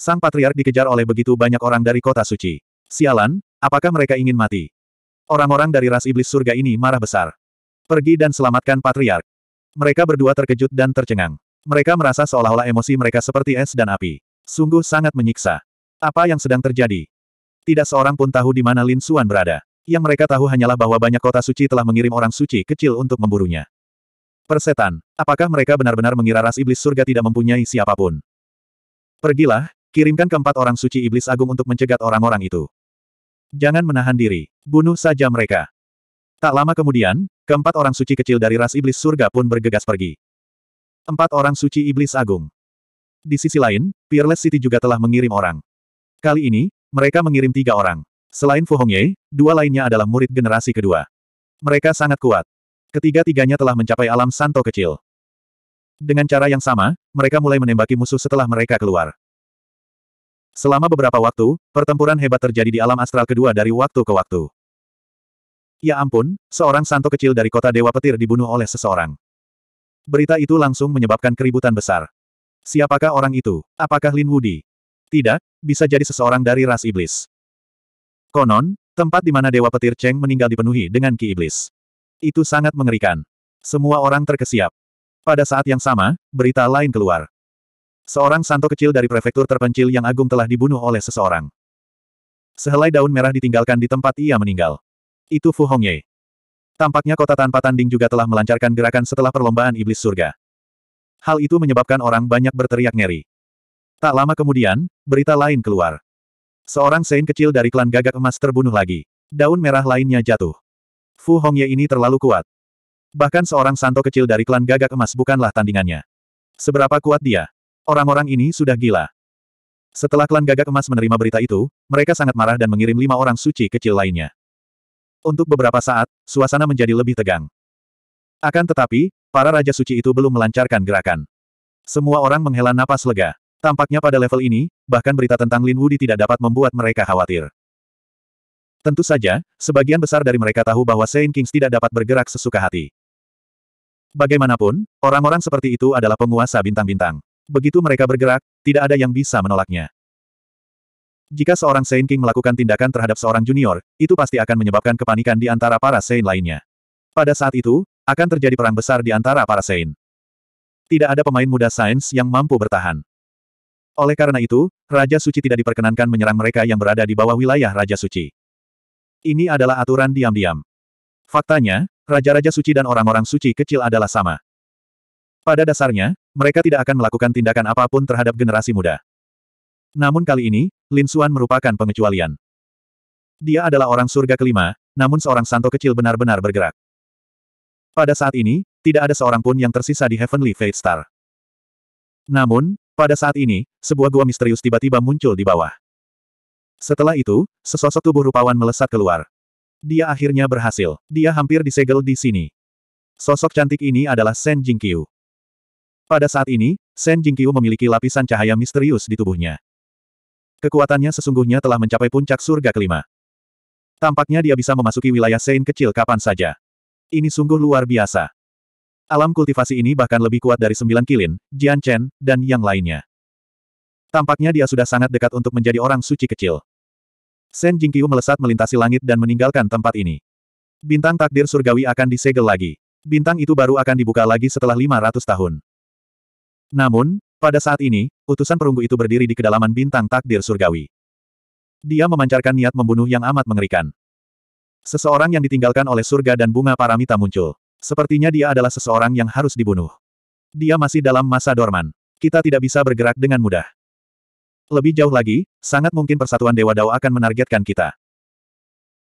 Sang patriark dikejar oleh begitu banyak orang dari kota suci. Sialan, apakah mereka ingin mati? Orang-orang dari ras iblis surga ini marah besar. Pergi dan selamatkan patriark. Mereka berdua terkejut dan tercengang. Mereka merasa seolah-olah emosi mereka seperti es dan api. Sungguh sangat menyiksa. Apa yang sedang terjadi? Tidak seorang pun tahu di mana Lin Xuan berada. Yang mereka tahu hanyalah bahwa banyak kota suci telah mengirim orang suci kecil untuk memburunya. Persetan, apakah mereka benar-benar mengira ras iblis surga tidak mempunyai siapa pun? Pergilah, Kirimkan keempat orang suci iblis agung untuk mencegat orang-orang itu. Jangan menahan diri. Bunuh saja mereka. Tak lama kemudian, keempat orang suci kecil dari ras iblis surga pun bergegas pergi. Empat orang suci iblis agung. Di sisi lain, Peerless City juga telah mengirim orang. Kali ini, mereka mengirim tiga orang. Selain Fu Hongye, dua lainnya adalah murid generasi kedua. Mereka sangat kuat. Ketiga-tiganya telah mencapai alam santo kecil. Dengan cara yang sama, mereka mulai menembaki musuh setelah mereka keluar. Selama beberapa waktu, pertempuran hebat terjadi di alam astral kedua dari waktu ke waktu. Ya ampun, seorang santo kecil dari kota Dewa Petir dibunuh oleh seseorang. Berita itu langsung menyebabkan keributan besar. Siapakah orang itu? Apakah Lin Wudi? Tidak, bisa jadi seseorang dari ras iblis. Konon, tempat di mana Dewa Petir Cheng meninggal dipenuhi dengan ki iblis. Itu sangat mengerikan. Semua orang terkesiap. Pada saat yang sama, berita lain keluar. Seorang santo kecil dari prefektur terpencil yang agung telah dibunuh oleh seseorang. Sehelai daun merah ditinggalkan di tempat ia meninggal. Itu Fu Hongye. Tampaknya kota tanpa tanding juga telah melancarkan gerakan setelah perlombaan iblis surga. Hal itu menyebabkan orang banyak berteriak ngeri. Tak lama kemudian, berita lain keluar. Seorang Saint kecil dari klan gagak emas terbunuh lagi. Daun merah lainnya jatuh. Fu Hongye ini terlalu kuat. Bahkan seorang santo kecil dari klan gagak emas bukanlah tandingannya. Seberapa kuat dia? Orang-orang ini sudah gila. Setelah klan gagak emas menerima berita itu, mereka sangat marah dan mengirim lima orang suci kecil lainnya. Untuk beberapa saat, suasana menjadi lebih tegang. Akan tetapi, para raja suci itu belum melancarkan gerakan. Semua orang menghela napas lega. Tampaknya pada level ini, bahkan berita tentang Lin Wudi tidak dapat membuat mereka khawatir. Tentu saja, sebagian besar dari mereka tahu bahwa Saint Kings tidak dapat bergerak sesuka hati. Bagaimanapun, orang-orang seperti itu adalah penguasa bintang-bintang. Begitu mereka bergerak, tidak ada yang bisa menolaknya. Jika seorang Saint King melakukan tindakan terhadap seorang junior, itu pasti akan menyebabkan kepanikan di antara para Saint lainnya. Pada saat itu, akan terjadi perang besar di antara para Saint. Tidak ada pemain muda sains yang mampu bertahan. Oleh karena itu, Raja Suci tidak diperkenankan menyerang mereka yang berada di bawah wilayah Raja Suci. Ini adalah aturan diam-diam. Faktanya, Raja-Raja Suci dan orang-orang suci kecil adalah sama. Pada dasarnya, mereka tidak akan melakukan tindakan apa pun terhadap generasi muda. Namun kali ini, Lin Xuan merupakan pengecualian. Dia adalah orang surga kelima, namun seorang santo kecil benar-benar bergerak. Pada saat ini, tidak ada seorang pun yang tersisa di Heavenly Fate Star. Namun, pada saat ini, sebuah gua misterius tiba-tiba muncul di bawah. Setelah itu, sesosok tubuh rupawan melesat keluar. Dia akhirnya berhasil. Dia hampir disegel di sini. Sosok cantik ini adalah Sen Jingqiu. Pada saat ini, Sen Jingqiu memiliki lapisan cahaya misterius di tubuhnya. Kekuatannya sesungguhnya telah mencapai puncak surga kelima. Tampaknya dia bisa memasuki wilayah Sein kecil kapan saja. Ini sungguh luar biasa. Alam kultivasi ini bahkan lebih kuat dari sembilan kilin, Jian Chen, dan yang lainnya. Tampaknya dia sudah sangat dekat untuk menjadi orang suci kecil. Sen Jingqiu melesat melintasi langit dan meninggalkan tempat ini. Bintang takdir surgawi akan disegel lagi. Bintang itu baru akan dibuka lagi setelah 500 tahun. Namun, pada saat ini, utusan perunggu itu berdiri di kedalaman bintang takdir surgawi. Dia memancarkan niat membunuh yang amat mengerikan. Seseorang yang ditinggalkan oleh surga dan bunga paramita muncul. Sepertinya dia adalah seseorang yang harus dibunuh. Dia masih dalam masa dorman. Kita tidak bisa bergerak dengan mudah. Lebih jauh lagi, sangat mungkin persatuan Dewa Dao akan menargetkan kita.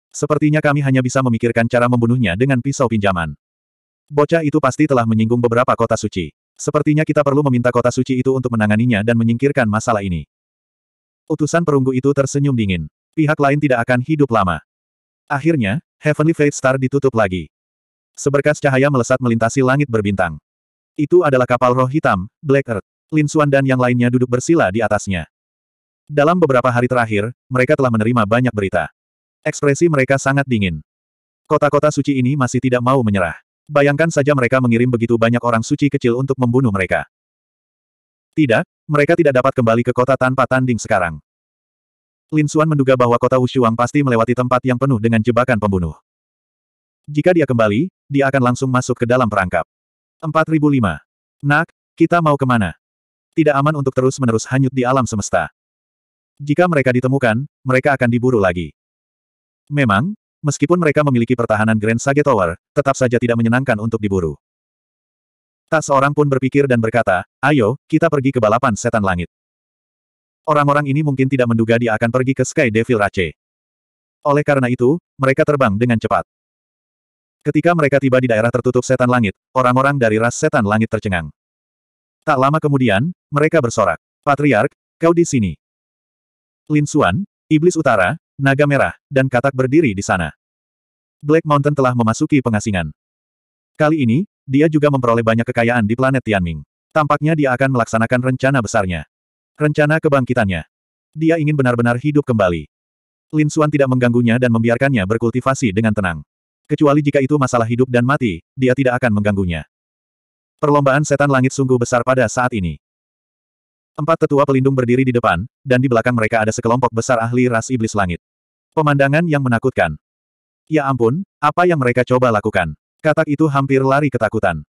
Sepertinya kami hanya bisa memikirkan cara membunuhnya dengan pisau pinjaman. Bocah itu pasti telah menyinggung beberapa kota suci. Sepertinya kita perlu meminta kota suci itu untuk menanganinya dan menyingkirkan masalah ini. Utusan perunggu itu tersenyum dingin. Pihak lain tidak akan hidup lama. Akhirnya, Heavenly Fate Star ditutup lagi. Seberkas cahaya melesat melintasi langit berbintang. Itu adalah kapal roh hitam, Black Earth. Lin Xuan dan yang lainnya duduk bersila di atasnya. Dalam beberapa hari terakhir, mereka telah menerima banyak berita. Ekspresi mereka sangat dingin. Kota-kota suci ini masih tidak mau menyerah. Bayangkan saja mereka mengirim begitu banyak orang suci kecil untuk membunuh mereka. Tidak, mereka tidak dapat kembali ke kota tanpa tanding sekarang. Lin Xuan menduga bahwa kota Wushuang pasti melewati tempat yang penuh dengan jebakan pembunuh. Jika dia kembali, dia akan langsung masuk ke dalam perangkap. 4005. Nak, kita mau ke mana? Tidak aman untuk terus-menerus hanyut di alam semesta. Jika mereka ditemukan, mereka akan diburu lagi. Memang, meskipun mereka memiliki pertahanan Grand Sage Tower, tetap saja tidak menyenangkan untuk diburu. Tak seorang pun berpikir dan berkata, ayo, kita pergi ke balapan setan langit. Orang-orang ini mungkin tidak menduga dia akan pergi ke Sky Devil Rache. Oleh karena itu, mereka terbang dengan cepat. Ketika mereka tiba di daerah tertutup setan langit, orang-orang dari ras setan langit tercengang. Tak lama kemudian, mereka bersorak. Patriark, kau di sini. Lin Xuan, Iblis Utara, Naga Merah, dan Katak berdiri di sana. Black Mountain telah memasuki pengasingan. Kali ini, dia juga memperoleh banyak kekayaan di planet Tianming. Tampaknya dia akan melaksanakan rencana besarnya. Rencana kebangkitannya. Dia ingin benar-benar hidup kembali. Lin Xuan tidak mengganggunya dan membiarkannya berkultivasi dengan tenang. Kecuali jika itu masalah hidup dan mati, dia tidak akan mengganggunya. Perlombaan setan langit sungguh besar pada saat ini. Empat tetua pelindung berdiri di depan, dan di belakang mereka ada sekelompok besar ahli ras iblis langit. Pemandangan yang menakutkan. Ya ampun, apa yang mereka coba lakukan? Katak itu hampir lari ketakutan.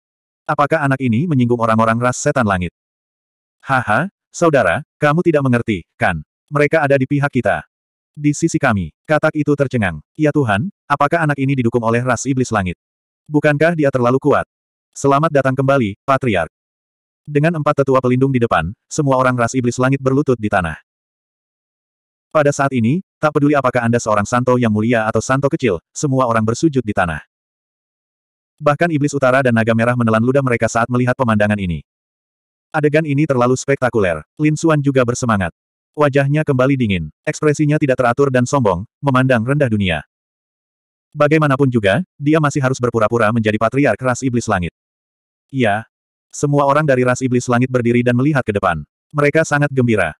Apakah anak ini menyinggung orang-orang ras setan langit? Haha, Saudara, kamu tidak mengerti, kan? Mereka ada di pihak kita. Di sisi kami, katak itu tercengang. Ya Tuhan, apakah anak ini didukung oleh ras iblis langit? Bukankah dia terlalu kuat? Selamat datang kembali, Patriark. Dengan empat tetua pelindung di depan, semua orang ras iblis langit berlutut di tanah. Pada saat ini, tak peduli apakah Anda seorang santo yang mulia atau santo kecil, semua orang bersujud di tanah. Bahkan iblis utara dan naga merah menelan ludah mereka saat melihat pemandangan ini. Adegan ini terlalu spektakuler. Lin Xuan juga bersemangat. Wajahnya kembali dingin. Ekspresinya tidak teratur dan sombong, memandang rendah dunia. Bagaimanapun juga, dia masih harus berpura-pura menjadi patriark ras iblis langit. Iya. Semua orang dari ras iblis langit berdiri dan melihat ke depan. Mereka sangat gembira.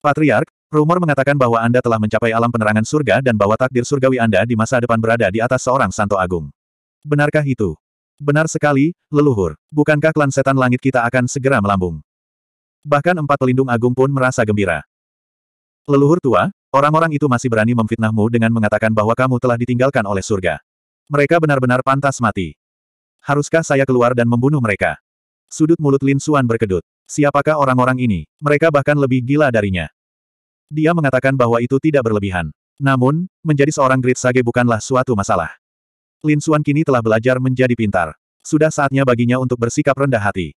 Patriark, rumor mengatakan bahwa Anda telah mencapai alam penerangan surga dan bahwa takdir surgawi Anda di masa depan berada di atas seorang santo agung. Benarkah itu? Benar sekali, leluhur. Bukankah klan setan langit kita akan segera melambung? Bahkan empat pelindung agung pun merasa gembira. Leluhur tua, orang-orang itu masih berani memfitnahmu dengan mengatakan bahwa kamu telah ditinggalkan oleh surga. Mereka benar-benar pantas mati. Haruskah saya keluar dan membunuh mereka? Sudut mulut Lin Xuan berkedut. Siapakah orang-orang ini? Mereka bahkan lebih gila darinya. Dia mengatakan bahwa itu tidak berlebihan. Namun, menjadi seorang Great Sage bukanlah suatu masalah. Lin Xuan kini telah belajar menjadi pintar. Sudah saatnya baginya untuk bersikap rendah hati.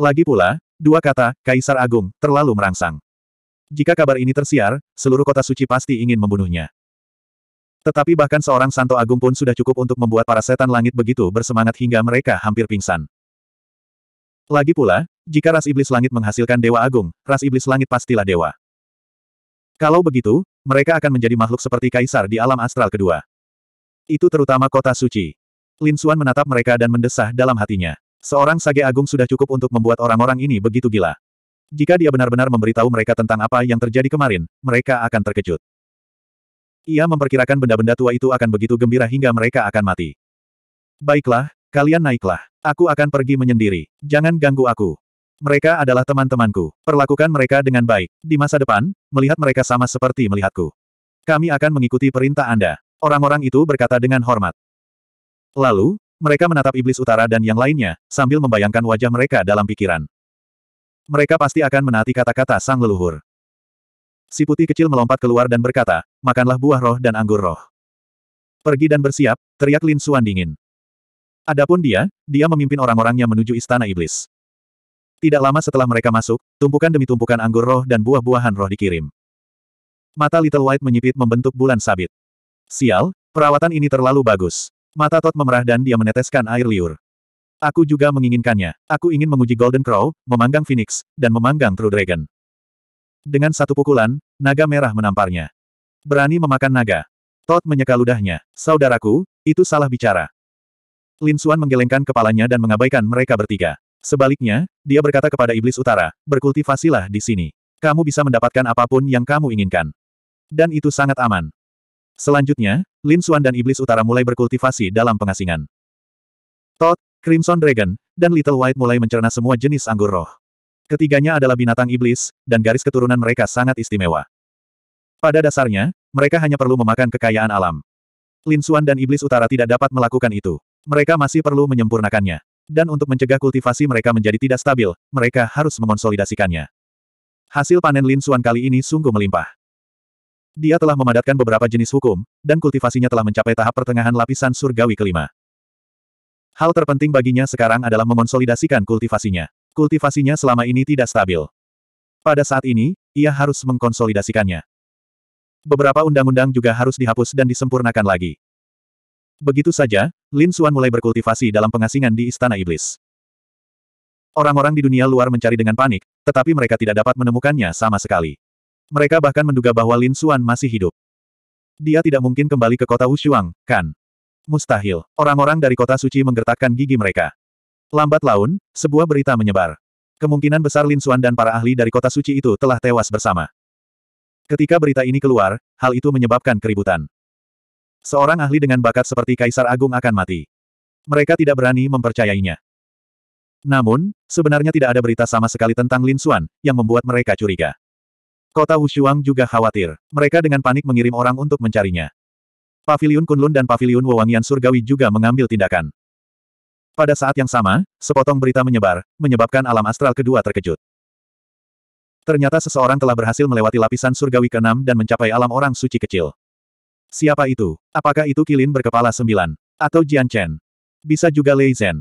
Lagi pula, dua kata, Kaisar Agung, terlalu merangsang. Jika kabar ini tersiar, seluruh kota suci pasti ingin membunuhnya. Tetapi bahkan seorang Santo Agung pun sudah cukup untuk membuat para setan langit begitu bersemangat hingga mereka hampir pingsan. Lagi pula, jika ras iblis langit menghasilkan Dewa Agung, ras iblis langit pastilah dewa. Kalau begitu, mereka akan menjadi makhluk seperti Kaisar di alam astral kedua. Itu terutama kota suci. Lin Xuan menatap mereka dan mendesah dalam hatinya. Seorang sage agung sudah cukup untuk membuat orang-orang ini begitu gila. Jika dia benar-benar memberitahu mereka tentang apa yang terjadi kemarin, mereka akan terkejut. Ia memperkirakan benda-benda tua itu akan begitu gembira hingga mereka akan mati. Baiklah, kalian naiklah. Aku akan pergi menyendiri. Jangan ganggu aku. Mereka adalah teman-temanku. Perlakukan mereka dengan baik. Di masa depan, melihat mereka sama seperti melihatku. Kami akan mengikuti perintah Anda. Orang-orang itu berkata dengan hormat. Lalu, mereka menatap iblis utara dan yang lainnya, sambil membayangkan wajah mereka dalam pikiran. Mereka pasti akan menaati kata-kata sang leluhur. Si putih kecil melompat keluar dan berkata, makanlah buah roh dan anggur roh. Pergi dan bersiap, teriak Lin Xuan dingin. Adapun dia, dia memimpin orang-orangnya menuju istana iblis. Tidak lama setelah mereka masuk, tumpukan demi tumpukan anggur roh dan buah-buahan roh dikirim. Mata Little White menyipit membentuk bulan sabit. Sial, perawatan ini terlalu bagus. Mata Todd memerah dan dia meneteskan air liur. Aku juga menginginkannya. Aku ingin menguji Golden Crow, memanggang Phoenix, dan memanggang True Dragon. Dengan satu pukulan, naga merah menamparnya. Berani memakan naga. Todd menyeka ludahnya. Saudaraku, itu salah bicara. Lin Xuan menggelengkan kepalanya dan mengabaikan mereka bertiga. Sebaliknya, dia berkata kepada Iblis Utara, berkultivasilah di sini. Kamu bisa mendapatkan apa pun yang kamu inginkan. Dan itu sangat aman. Selanjutnya, Lin Xuan dan Iblis Utara mulai berkultivasi dalam pengasingan. Todd, Crimson Dragon, dan Little White mulai mencerna semua jenis anggur roh. Ketiganya adalah binatang iblis, dan garis keturunan mereka sangat istimewa. Pada dasarnya, mereka hanya perlu memakan kekayaan alam. Lin Xuan dan Iblis Utara tidak dapat melakukan itu. Mereka masih perlu menyempurnakannya. Dan untuk mencegah kultivasi mereka menjadi tidak stabil, mereka harus mengonsolidasikannya. Hasil panen Lin Xuan kali ini sungguh melimpah. Dia telah memadatkan beberapa jenis hukum, dan kultivasinya telah mencapai tahap pertengahan lapisan surgawi kelima. Hal terpenting baginya sekarang adalah mengonsolidasikan kultivasinya. Kultivasinya selama ini tidak stabil. Pada saat ini, ia harus mengkonsolidasikannya. Beberapa undang-undang juga harus dihapus dan disempurnakan lagi. Begitu saja, Lin Xuan mulai berkultivasi dalam pengasingan di Istana Iblis. Orang-orang di dunia luar mencari dengan panik, tetapi mereka tidak dapat menemukannya sama sekali. Mereka bahkan menduga bahwa Lin Xuan masih hidup. Dia tidak mungkin kembali ke kota Wushuang, kan? Mustahil. Orang-orang dari kota suci menggertakkan gigi mereka. Lambat laun, sebuah berita menyebar. Kemungkinan besar Lin Xuan dan para ahli dari kota suci itu telah tewas bersama. Ketika berita ini keluar, hal itu menyebabkan keributan. Seorang ahli dengan bakat seperti Kaisar Agung akan mati. Mereka tidak berani mempercayainya. Namun, sebenarnya tidak ada berita sama sekali tentang Lin Xuan, yang membuat mereka curiga. Kota Wushuang juga khawatir. Mereka dengan panik mengirim orang untuk mencarinya. Paviliun Kunlun dan Paviliun Wewangian Surgawi juga mengambil tindakan. Pada saat yang sama, sepotong berita menyebar, menyebabkan alam astral kedua terkejut. Ternyata seseorang telah berhasil melewati lapisan surgawi ke-6 dan mencapai alam orang suci kecil. Siapa itu? Apakah itu Kilin berkepala sembilan? Atau Jian Chen? Bisa juga Lei Zhen.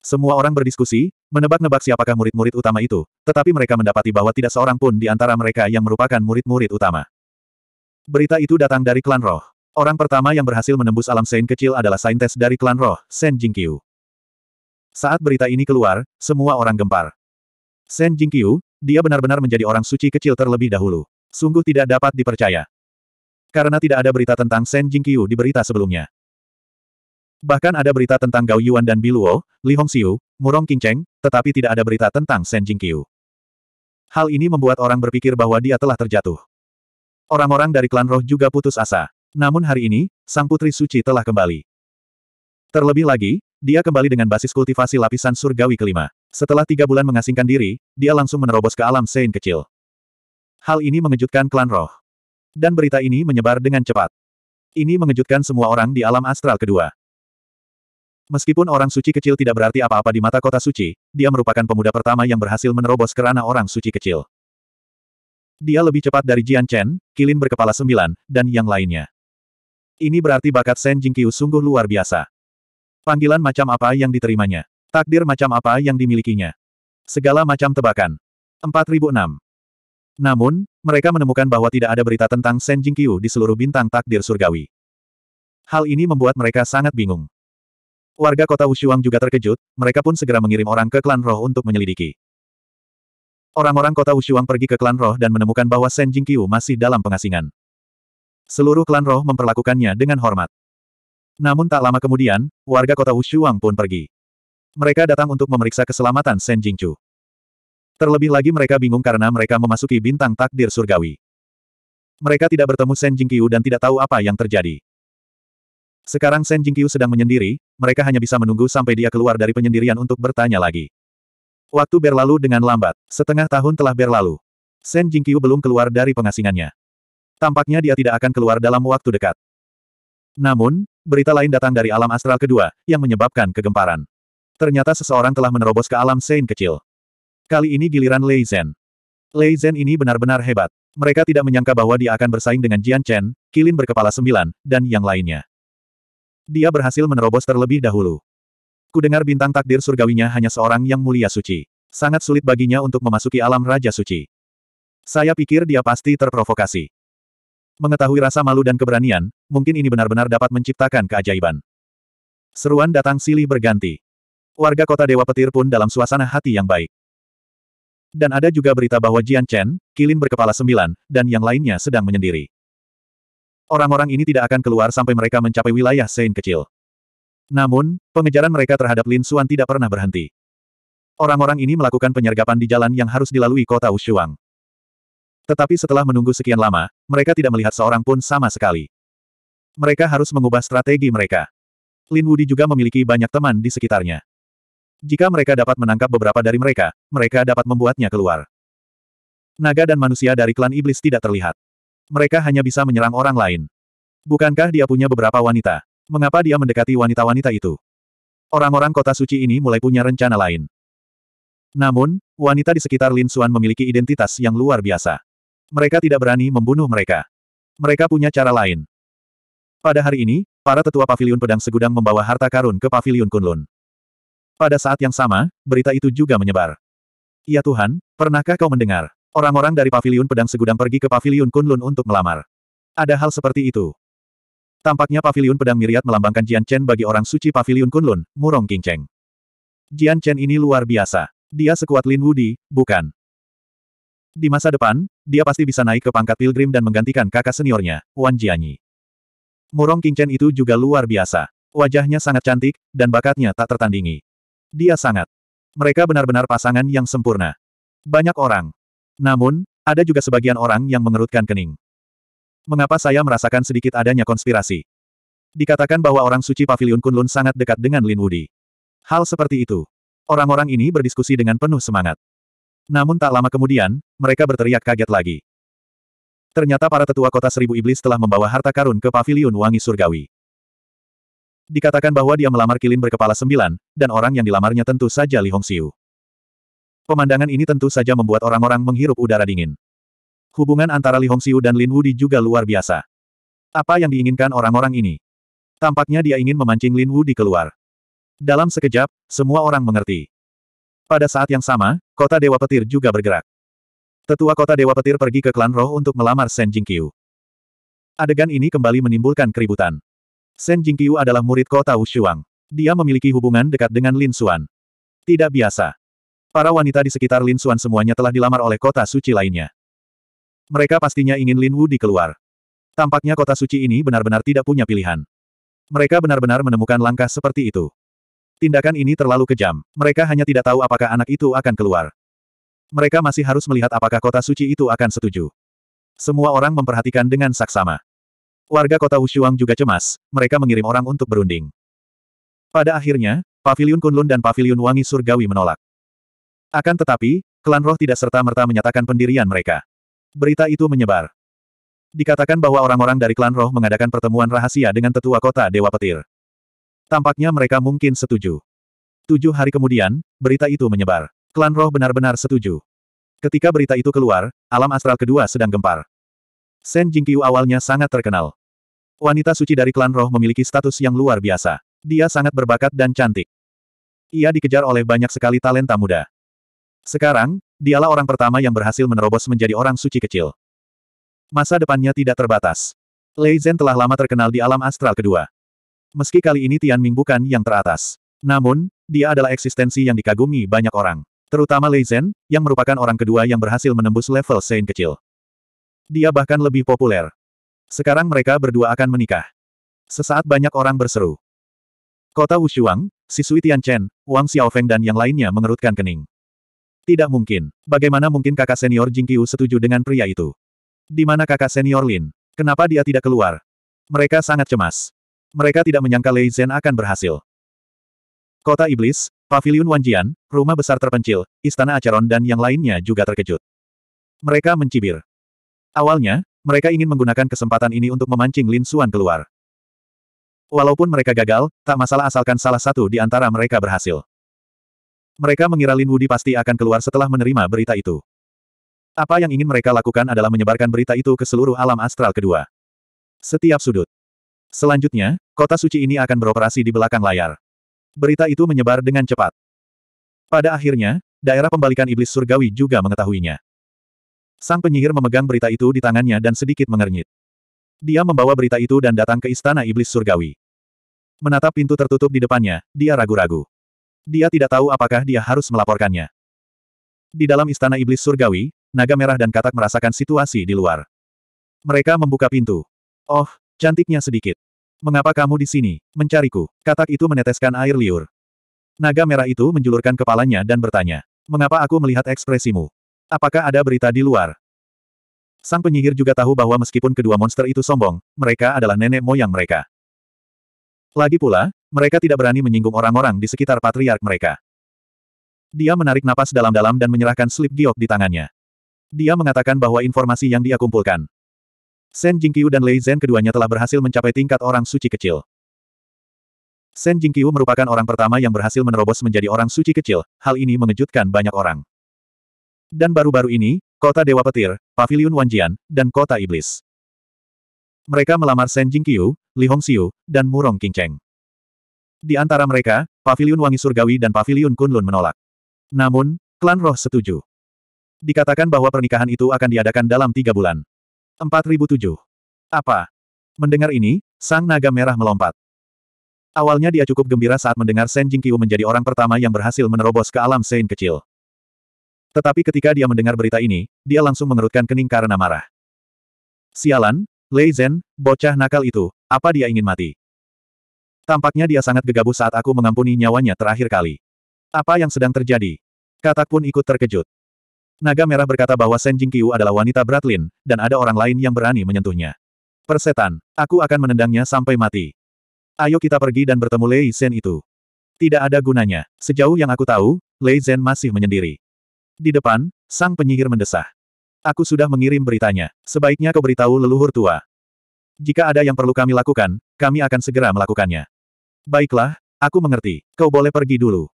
Semua orang berdiskusi, menebak-nebak siapakah murid-murid utama itu, tetapi mereka mendapati bahwa tidak seorang pun di antara mereka yang merupakan murid-murid utama. Berita itu datang dari klan roh. Orang pertama yang berhasil menembus alam Sein kecil adalah saintes dari klan roh, Sen Jingqiu. Saat berita ini keluar, semua orang gempar. Sen Jingqiu, dia benar-benar menjadi orang suci kecil terlebih dahulu. Sungguh tidak dapat dipercaya. Karena tidak ada berita tentang Sen Jingqiu di berita sebelumnya. Bahkan ada berita tentang Gao Yuan dan Biluo, Li Hongxiu, Murong Qingcheng, tetapi tidak ada berita tentang Sen Jingqiu. Hal ini membuat orang berpikir bahwa dia telah terjatuh. Orang-orang dari klan roh juga putus asa. Namun hari ini, Sang Putri Suci telah kembali. Terlebih lagi, dia kembali dengan basis kultivasi lapisan surgawi kelima. Setelah tiga bulan mengasingkan diri, dia langsung menerobos ke alam Sein kecil. Hal ini mengejutkan klan roh. Dan berita ini menyebar dengan cepat. Ini mengejutkan semua orang di alam astral kedua. Meskipun orang suci kecil tidak berarti apa-apa di mata kota suci, dia merupakan pemuda pertama yang berhasil menerobos ke ranah orang suci kecil. Dia lebih cepat dari Jian Chen, Kilin berkepala sembilan, dan yang lainnya. Ini berarti bakat Sen Jingqiu sungguh luar biasa. Panggilan macam apa yang diterimanya? Takdir macam apa yang dimilikinya? Segala macam tebakan. 4006. Namun, mereka menemukan bahwa tidak ada berita tentang Sen Jingqiu di seluruh bintang takdir surgawi. Hal ini membuat mereka sangat bingung. Warga kota Wushuang juga terkejut, mereka pun segera mengirim orang ke klan roh untuk menyelidiki. Orang-orang kota Wushuang pergi ke klan roh dan menemukan bahwa Sen Jingqiu masih dalam pengasingan. Seluruh klan roh memperlakukannya dengan hormat. Namun tak lama kemudian, warga kota Wushuang pun pergi. Mereka datang untuk memeriksa keselamatan Sen Jingqiu. Terlebih lagi mereka bingung karena mereka memasuki bintang takdir surgawi. Mereka tidak bertemu Sen Jingqiu dan tidak tahu apa yang terjadi. Sekarang Sen Jingqiu sedang menyendiri, mereka hanya bisa menunggu sampai dia keluar dari penyendirian untuk bertanya lagi. Waktu berlalu dengan lambat. Setengah tahun telah berlalu. Sen Jingqiu belum keluar dari pengasingannya. Tampaknya dia tidak akan keluar dalam waktu dekat. Namun, berita lain datang dari alam astral kedua, yang menyebabkan kegemparan. Ternyata seseorang telah menerobos ke alam Sein kecil. Kali ini giliran Lei Zhen. Lei Zhen ini benar-benar hebat. Mereka tidak menyangka bahwa dia akan bersaing dengan Jian Chen, Kilin berkepala sembilan, dan yang lainnya. Dia berhasil menerobos terlebih dahulu. Kudengar bintang takdir surgawinya hanya seorang yang mulia suci. Sangat sulit baginya untuk memasuki alam Raja Suci. Saya pikir dia pasti terprovokasi. Mengetahui rasa malu dan keberanian, mungkin ini benar-benar dapat menciptakan keajaiban. Seruan datang silih berganti. Warga kota Dewa Petir pun dalam suasana hati yang baik. Dan ada juga berita bahwa Jian Chen, Kilin berkepala sembilan, dan yang lainnya sedang menyendiri. Orang-orang ini tidak akan keluar sampai mereka mencapai wilayah Sein kecil. Namun, pengejaran mereka terhadap Lin Xuan tidak pernah berhenti. Orang-orang ini melakukan penyergapan di jalan yang harus dilalui kota Wushuang. Tetapi setelah menunggu sekian lama, mereka tidak melihat seorang pun sama sekali. Mereka harus mengubah strategi mereka. Lin Wudi juga memiliki banyak teman di sekitarnya. Jika mereka dapat menangkap beberapa dari mereka, mereka dapat membuatnya keluar. Naga dan manusia dari klan iblis tidak terlihat. Mereka hanya bisa menyerang orang lain. Bukankah dia punya beberapa wanita? Mengapa dia mendekati wanita-wanita itu? Orang-orang kota suci ini mulai punya rencana lain. Namun, wanita di sekitar Lin Xuan memiliki identitas yang luar biasa. Mereka tidak berani membunuh mereka. Mereka punya cara lain. Pada hari ini, para tetua paviliun pedang segudang membawa harta karun ke paviliun Kunlun. Pada saat yang sama, berita itu juga menyebar. Ya Tuhan, pernahkah kau mendengar? Orang-orang dari paviliun pedang segudang pergi ke paviliun Kunlun untuk melamar. Ada hal seperti itu. Tampaknya paviliun pedang Miriat melambangkan Jian Chen bagi orang suci paviliun Kunlun, Murong King Cheng. Jian Chen ini luar biasa. Dia sekuat Lin Wudi, bukan? Di masa depan, dia pasti bisa naik ke pangkat pilgrim dan menggantikan kakak seniornya, Wan Jianyi. Murong King Chen itu juga luar biasa. Wajahnya sangat cantik, dan bakatnya tak tertandingi. Dia sangat. Mereka benar-benar pasangan yang sempurna. Banyak orang. Namun, ada juga sebagian orang yang mengerutkan kening. Mengapa saya merasakan sedikit adanya konspirasi? Dikatakan bahwa orang suci Pavilion Kunlun sangat dekat dengan Lin Wudi. Hal seperti itu. Orang-orang ini berdiskusi dengan penuh semangat. Namun tak lama kemudian, mereka berteriak kaget lagi. Ternyata para tetua kota seribu iblis telah membawa harta karun ke Pavilion Wangi Surgawi. Dikatakan bahwa dia melamar Kilin berkepala sembilan, dan orang yang dilamarnya tentu saja Li Hongxiu. Pemandangan ini tentu saja membuat orang-orang menghirup udara dingin. Hubungan antara Li Hongxiu dan Lin Wudi juga luar biasa. Apa yang diinginkan orang-orang ini? Tampaknya dia ingin memancing Lin Wudi keluar. Dalam sekejap, semua orang mengerti. Pada saat yang sama, kota Dewa Petir juga bergerak. Tetua kota Dewa Petir pergi ke klan roh untuk melamar Sen Jingqiu. Adegan ini kembali menimbulkan keributan. Sen Jingqiu adalah murid kota Wushuang. Dia memiliki hubungan dekat dengan Lin Xuan. Tidak biasa. Para wanita di sekitar Lin Xuan semuanya telah dilamar oleh kota suci lainnya. Mereka pastinya ingin Lin Wu dikeluar. Tampaknya kota suci ini benar-benar tidak punya pilihan. Mereka benar-benar menemukan langkah seperti itu. Tindakan ini terlalu kejam. Mereka hanya tidak tahu apakah anak itu akan keluar. Mereka masih harus melihat apakah kota suci itu akan setuju. Semua orang memperhatikan dengan saksama. Warga kota Wushuang juga cemas, mereka mengirim orang untuk berunding. Pada akhirnya, Paviliun Kunlun dan Paviliun Wangi Surgawi menolak. Akan tetapi, klan roh tidak serta-merta menyatakan pendirian mereka. Berita itu menyebar. Dikatakan bahwa orang-orang dari klan roh mengadakan pertemuan rahasia dengan tetua kota Dewa Petir. Tampaknya mereka mungkin setuju. Tujuh hari kemudian, berita itu menyebar. Klan roh benar-benar setuju. Ketika berita itu keluar, alam astral kedua sedang gempar. Sen Jingqiu awalnya sangat terkenal. Wanita suci dari klan roh memiliki status yang luar biasa. Dia sangat berbakat dan cantik. Ia dikejar oleh banyak sekali talenta muda. Sekarang, dialah orang pertama yang berhasil menerobos menjadi orang suci kecil. Masa depannya tidak terbatas. Lei Zhen telah lama terkenal di alam astral kedua. Meski kali ini Tian Ming bukan yang teratas. Namun, dia adalah eksistensi yang dikagumi banyak orang. Terutama Lei Zhen, yang merupakan orang kedua yang berhasil menembus level Sein kecil. Dia bahkan lebih populer. Sekarang mereka berdua akan menikah. Sesaat banyak orang berseru. Kota Wushuang, Sisui Tian Chen, Wang Xiaofeng dan yang lainnya mengerutkan kening. Tidak mungkin. Bagaimana mungkin kakak senior Jingqiu setuju dengan pria itu? Di mana kakak senior Lin? Kenapa dia tidak keluar? Mereka sangat cemas. Mereka tidak menyangka Lei Zhen akan berhasil. Kota Iblis, Paviliun Wanjian, rumah besar terpencil, istana Acheron dan yang lainnya juga terkejut. Mereka mencibir. Awalnya, mereka ingin menggunakan kesempatan ini untuk memancing Lin Xuan keluar. Walaupun mereka gagal, tak masalah asalkan salah satu di antara mereka berhasil. Mereka mengira Lin Wudi pasti akan keluar setelah menerima berita itu. Apa yang ingin mereka lakukan adalah menyebarkan berita itu ke seluruh alam astral kedua. Setiap sudut. Selanjutnya, kota suci ini akan beroperasi di belakang layar. Berita itu menyebar dengan cepat. Pada akhirnya, daerah pembalikan iblis surgawi juga mengetahuinya. Sang penyihir memegang berita itu di tangannya dan sedikit mengernyit. Dia membawa berita itu dan datang ke istana iblis surgawi. Menatap pintu tertutup di depannya, dia ragu-ragu. Dia tidak tahu apakah dia harus melaporkannya. Di dalam istana iblis surgawi, naga merah dan katak merasakan situasi di luar. Mereka membuka pintu. Oh, cantiknya sedikit. Mengapa kamu di sini, mencariku? Katak itu meneteskan air liur. Naga merah itu menjulurkan kepalanya dan bertanya. Mengapa aku melihat ekspresimu? Apakah ada berita di luar? Sang penyihir juga tahu bahwa meskipun kedua monster itu sombong, mereka adalah nenek moyang mereka. Lagi pula, mereka tidak berani menyinggung orang-orang di sekitar patriark mereka. Dia menarik napas dalam-dalam dan menyerahkan slip giok di tangannya. Dia mengatakan bahwa informasi yang dia kumpulkan. Sen Jingqiu dan Lei Zhen keduanya telah berhasil mencapai tingkat orang suci kecil. Sen Jingqiu merupakan orang pertama yang berhasil menerobos menjadi orang suci kecil, hal ini mengejutkan banyak orang. Dan baru-baru ini, kota Dewa Petir, Paviliun Wanjian, dan kota Iblis. Mereka melamar Sen Jingqiu, Li Hongxiu, dan Murong Qingcheng. Di antara mereka, Paviliun Wangi Surgawi dan Paviliun Kunlun menolak. Namun, klan roh setuju. Dikatakan bahwa pernikahan itu akan diadakan dalam tiga bulan. 4007. Apa? Mendengar ini, sang naga merah melompat. Awalnya dia cukup gembira saat mendengar Sen Jingqiu menjadi orang pertama yang berhasil menerobos ke alam Sein kecil. Tetapi ketika dia mendengar berita ini, dia langsung mengerutkan kening karena marah. Sialan, Lei Zhen, bocah nakal itu, apa dia ingin mati? Tampaknya dia sangat gegabah saat aku mengampuni nyawanya terakhir kali. Apa yang sedang terjadi? Katak pun ikut terkejut. Naga Merah berkata bahwa Sen Jingqiu adalah wanita Bratlin, dan ada orang lain yang berani menyentuhnya. Persetan, aku akan menendangnya sampai mati. Ayo kita pergi dan bertemu Lei Zhen itu. Tidak ada gunanya. Sejauh yang aku tahu, Lei Zhen masih menyendiri. Di depan, sang penyihir mendesah. Aku sudah mengirim beritanya. Sebaiknya kau beritahu leluhur tua. Jika ada yang perlu kami lakukan, kami akan segera melakukannya. Baiklah, aku mengerti. Kau boleh pergi dulu.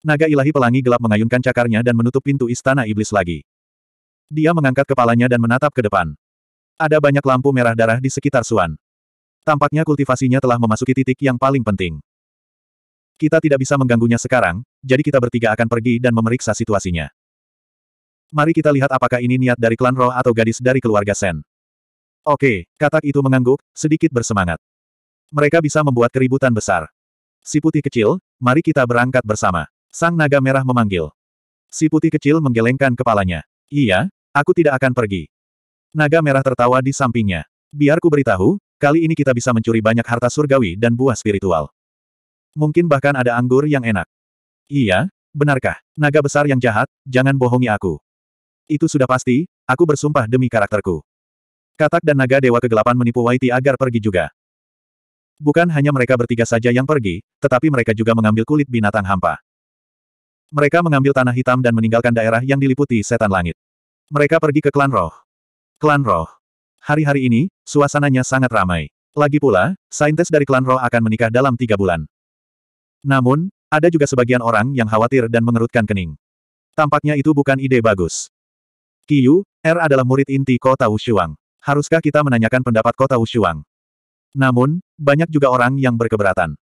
Naga ilahi pelangi gelap mengayunkan cakarnya dan menutup pintu istana iblis lagi. Dia mengangkat kepalanya dan menatap ke depan. Ada banyak lampu merah darah di sekitar Suan. Tampaknya kultivasinya telah memasuki titik yang paling penting. Kita tidak bisa mengganggunya sekarang, jadi kita bertiga akan pergi dan memeriksa situasinya. Mari kita lihat apakah ini niat dari klan roh atau gadis dari keluarga Sen. Oke, katak itu mengangguk, sedikit bersemangat. Mereka bisa membuat keributan besar. Si putih kecil, mari kita berangkat bersama. Sang naga merah memanggil. Si putih kecil menggelengkan kepalanya. Iya, aku tidak akan pergi. Naga merah tertawa di sampingnya. Biar ku beritahu, kali ini kita bisa mencuri banyak harta surgawi dan buah spiritual. Mungkin bahkan ada anggur yang enak. Iya, benarkah? Naga besar yang jahat, jangan bohongi aku. Itu sudah pasti, aku bersumpah demi karakterku. Katak dan naga dewa kegelapan menipu Waiti agar pergi juga. Bukan hanya mereka bertiga saja yang pergi, tetapi mereka juga mengambil kulit binatang hampa. Mereka mengambil tanah hitam dan meninggalkan daerah yang diliputi setan langit. Mereka pergi ke klan roh. Klan roh. Hari-hari ini, suasananya sangat ramai. Lagi pula, saintes dari klan roh akan menikah dalam tiga bulan. Namun, ada juga sebagian orang yang khawatir dan mengerutkan kening. Tampaknya itu bukan ide bagus. Kiyu, R adalah murid inti kota Wushuang. Haruskah kita menanyakan pendapat kota Wushuang? Namun, banyak juga orang yang berkeberatan.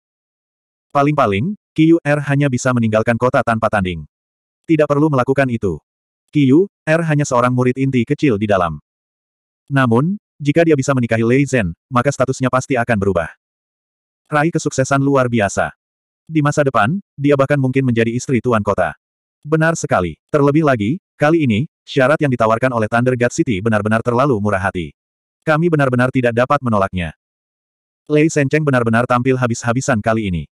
Paling-paling, Kiyu R hanya bisa meninggalkan kota tanpa tanding. Tidak perlu melakukan itu. Kiyu R hanya seorang murid inti kecil di dalam. Namun, jika dia bisa menikahi Lei Zhen, maka statusnya pasti akan berubah. Raih kesuksesan luar biasa. Di masa depan, dia bahkan mungkin menjadi istri tuan kota. Benar sekali. Terlebih lagi, kali ini, syarat yang ditawarkan oleh Thunder God City benar-benar terlalu murah hati. Kami benar-benar tidak dapat menolaknya. Lei Sencheng benar-benar tampil habis-habisan kali ini.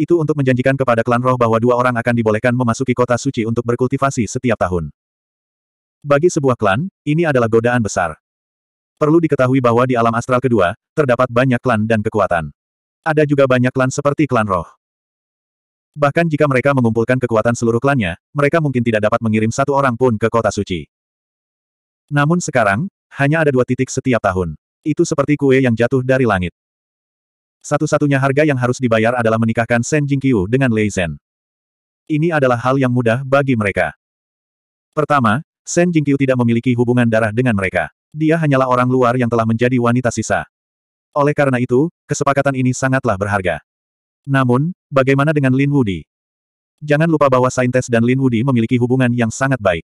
Itu untuk menjanjikan kepada klan roh bahwa dua orang akan dibolehkan memasuki kota suci untuk berkultivasi setiap tahun. Bagi sebuah klan, ini adalah godaan besar. Perlu diketahui bahwa di alam astral kedua, terdapat banyak klan dan kekuatan. Ada juga banyak klan seperti klan roh. Bahkan jika mereka mengumpulkan kekuatan seluruh klannya, mereka mungkin tidak dapat mengirim satu orang pun ke kota suci. Namun sekarang, hanya ada dua titik setiap tahun. Itu seperti kue yang jatuh dari langit. Satu-satunya harga yang harus dibayar adalah menikahkan Sen Jingqiu dengan Lei Zhen. Ini adalah hal yang mudah bagi mereka. Pertama, Sen Jingqiu tidak memiliki hubungan darah dengan mereka. Dia hanyalah orang luar yang telah menjadi wanita sisa. Oleh karena itu, kesepakatan ini sangatlah berharga. Namun, bagaimana dengan Lin Wudi? Jangan lupa bahwa Saintes dan Lin Wudi memiliki hubungan yang sangat baik.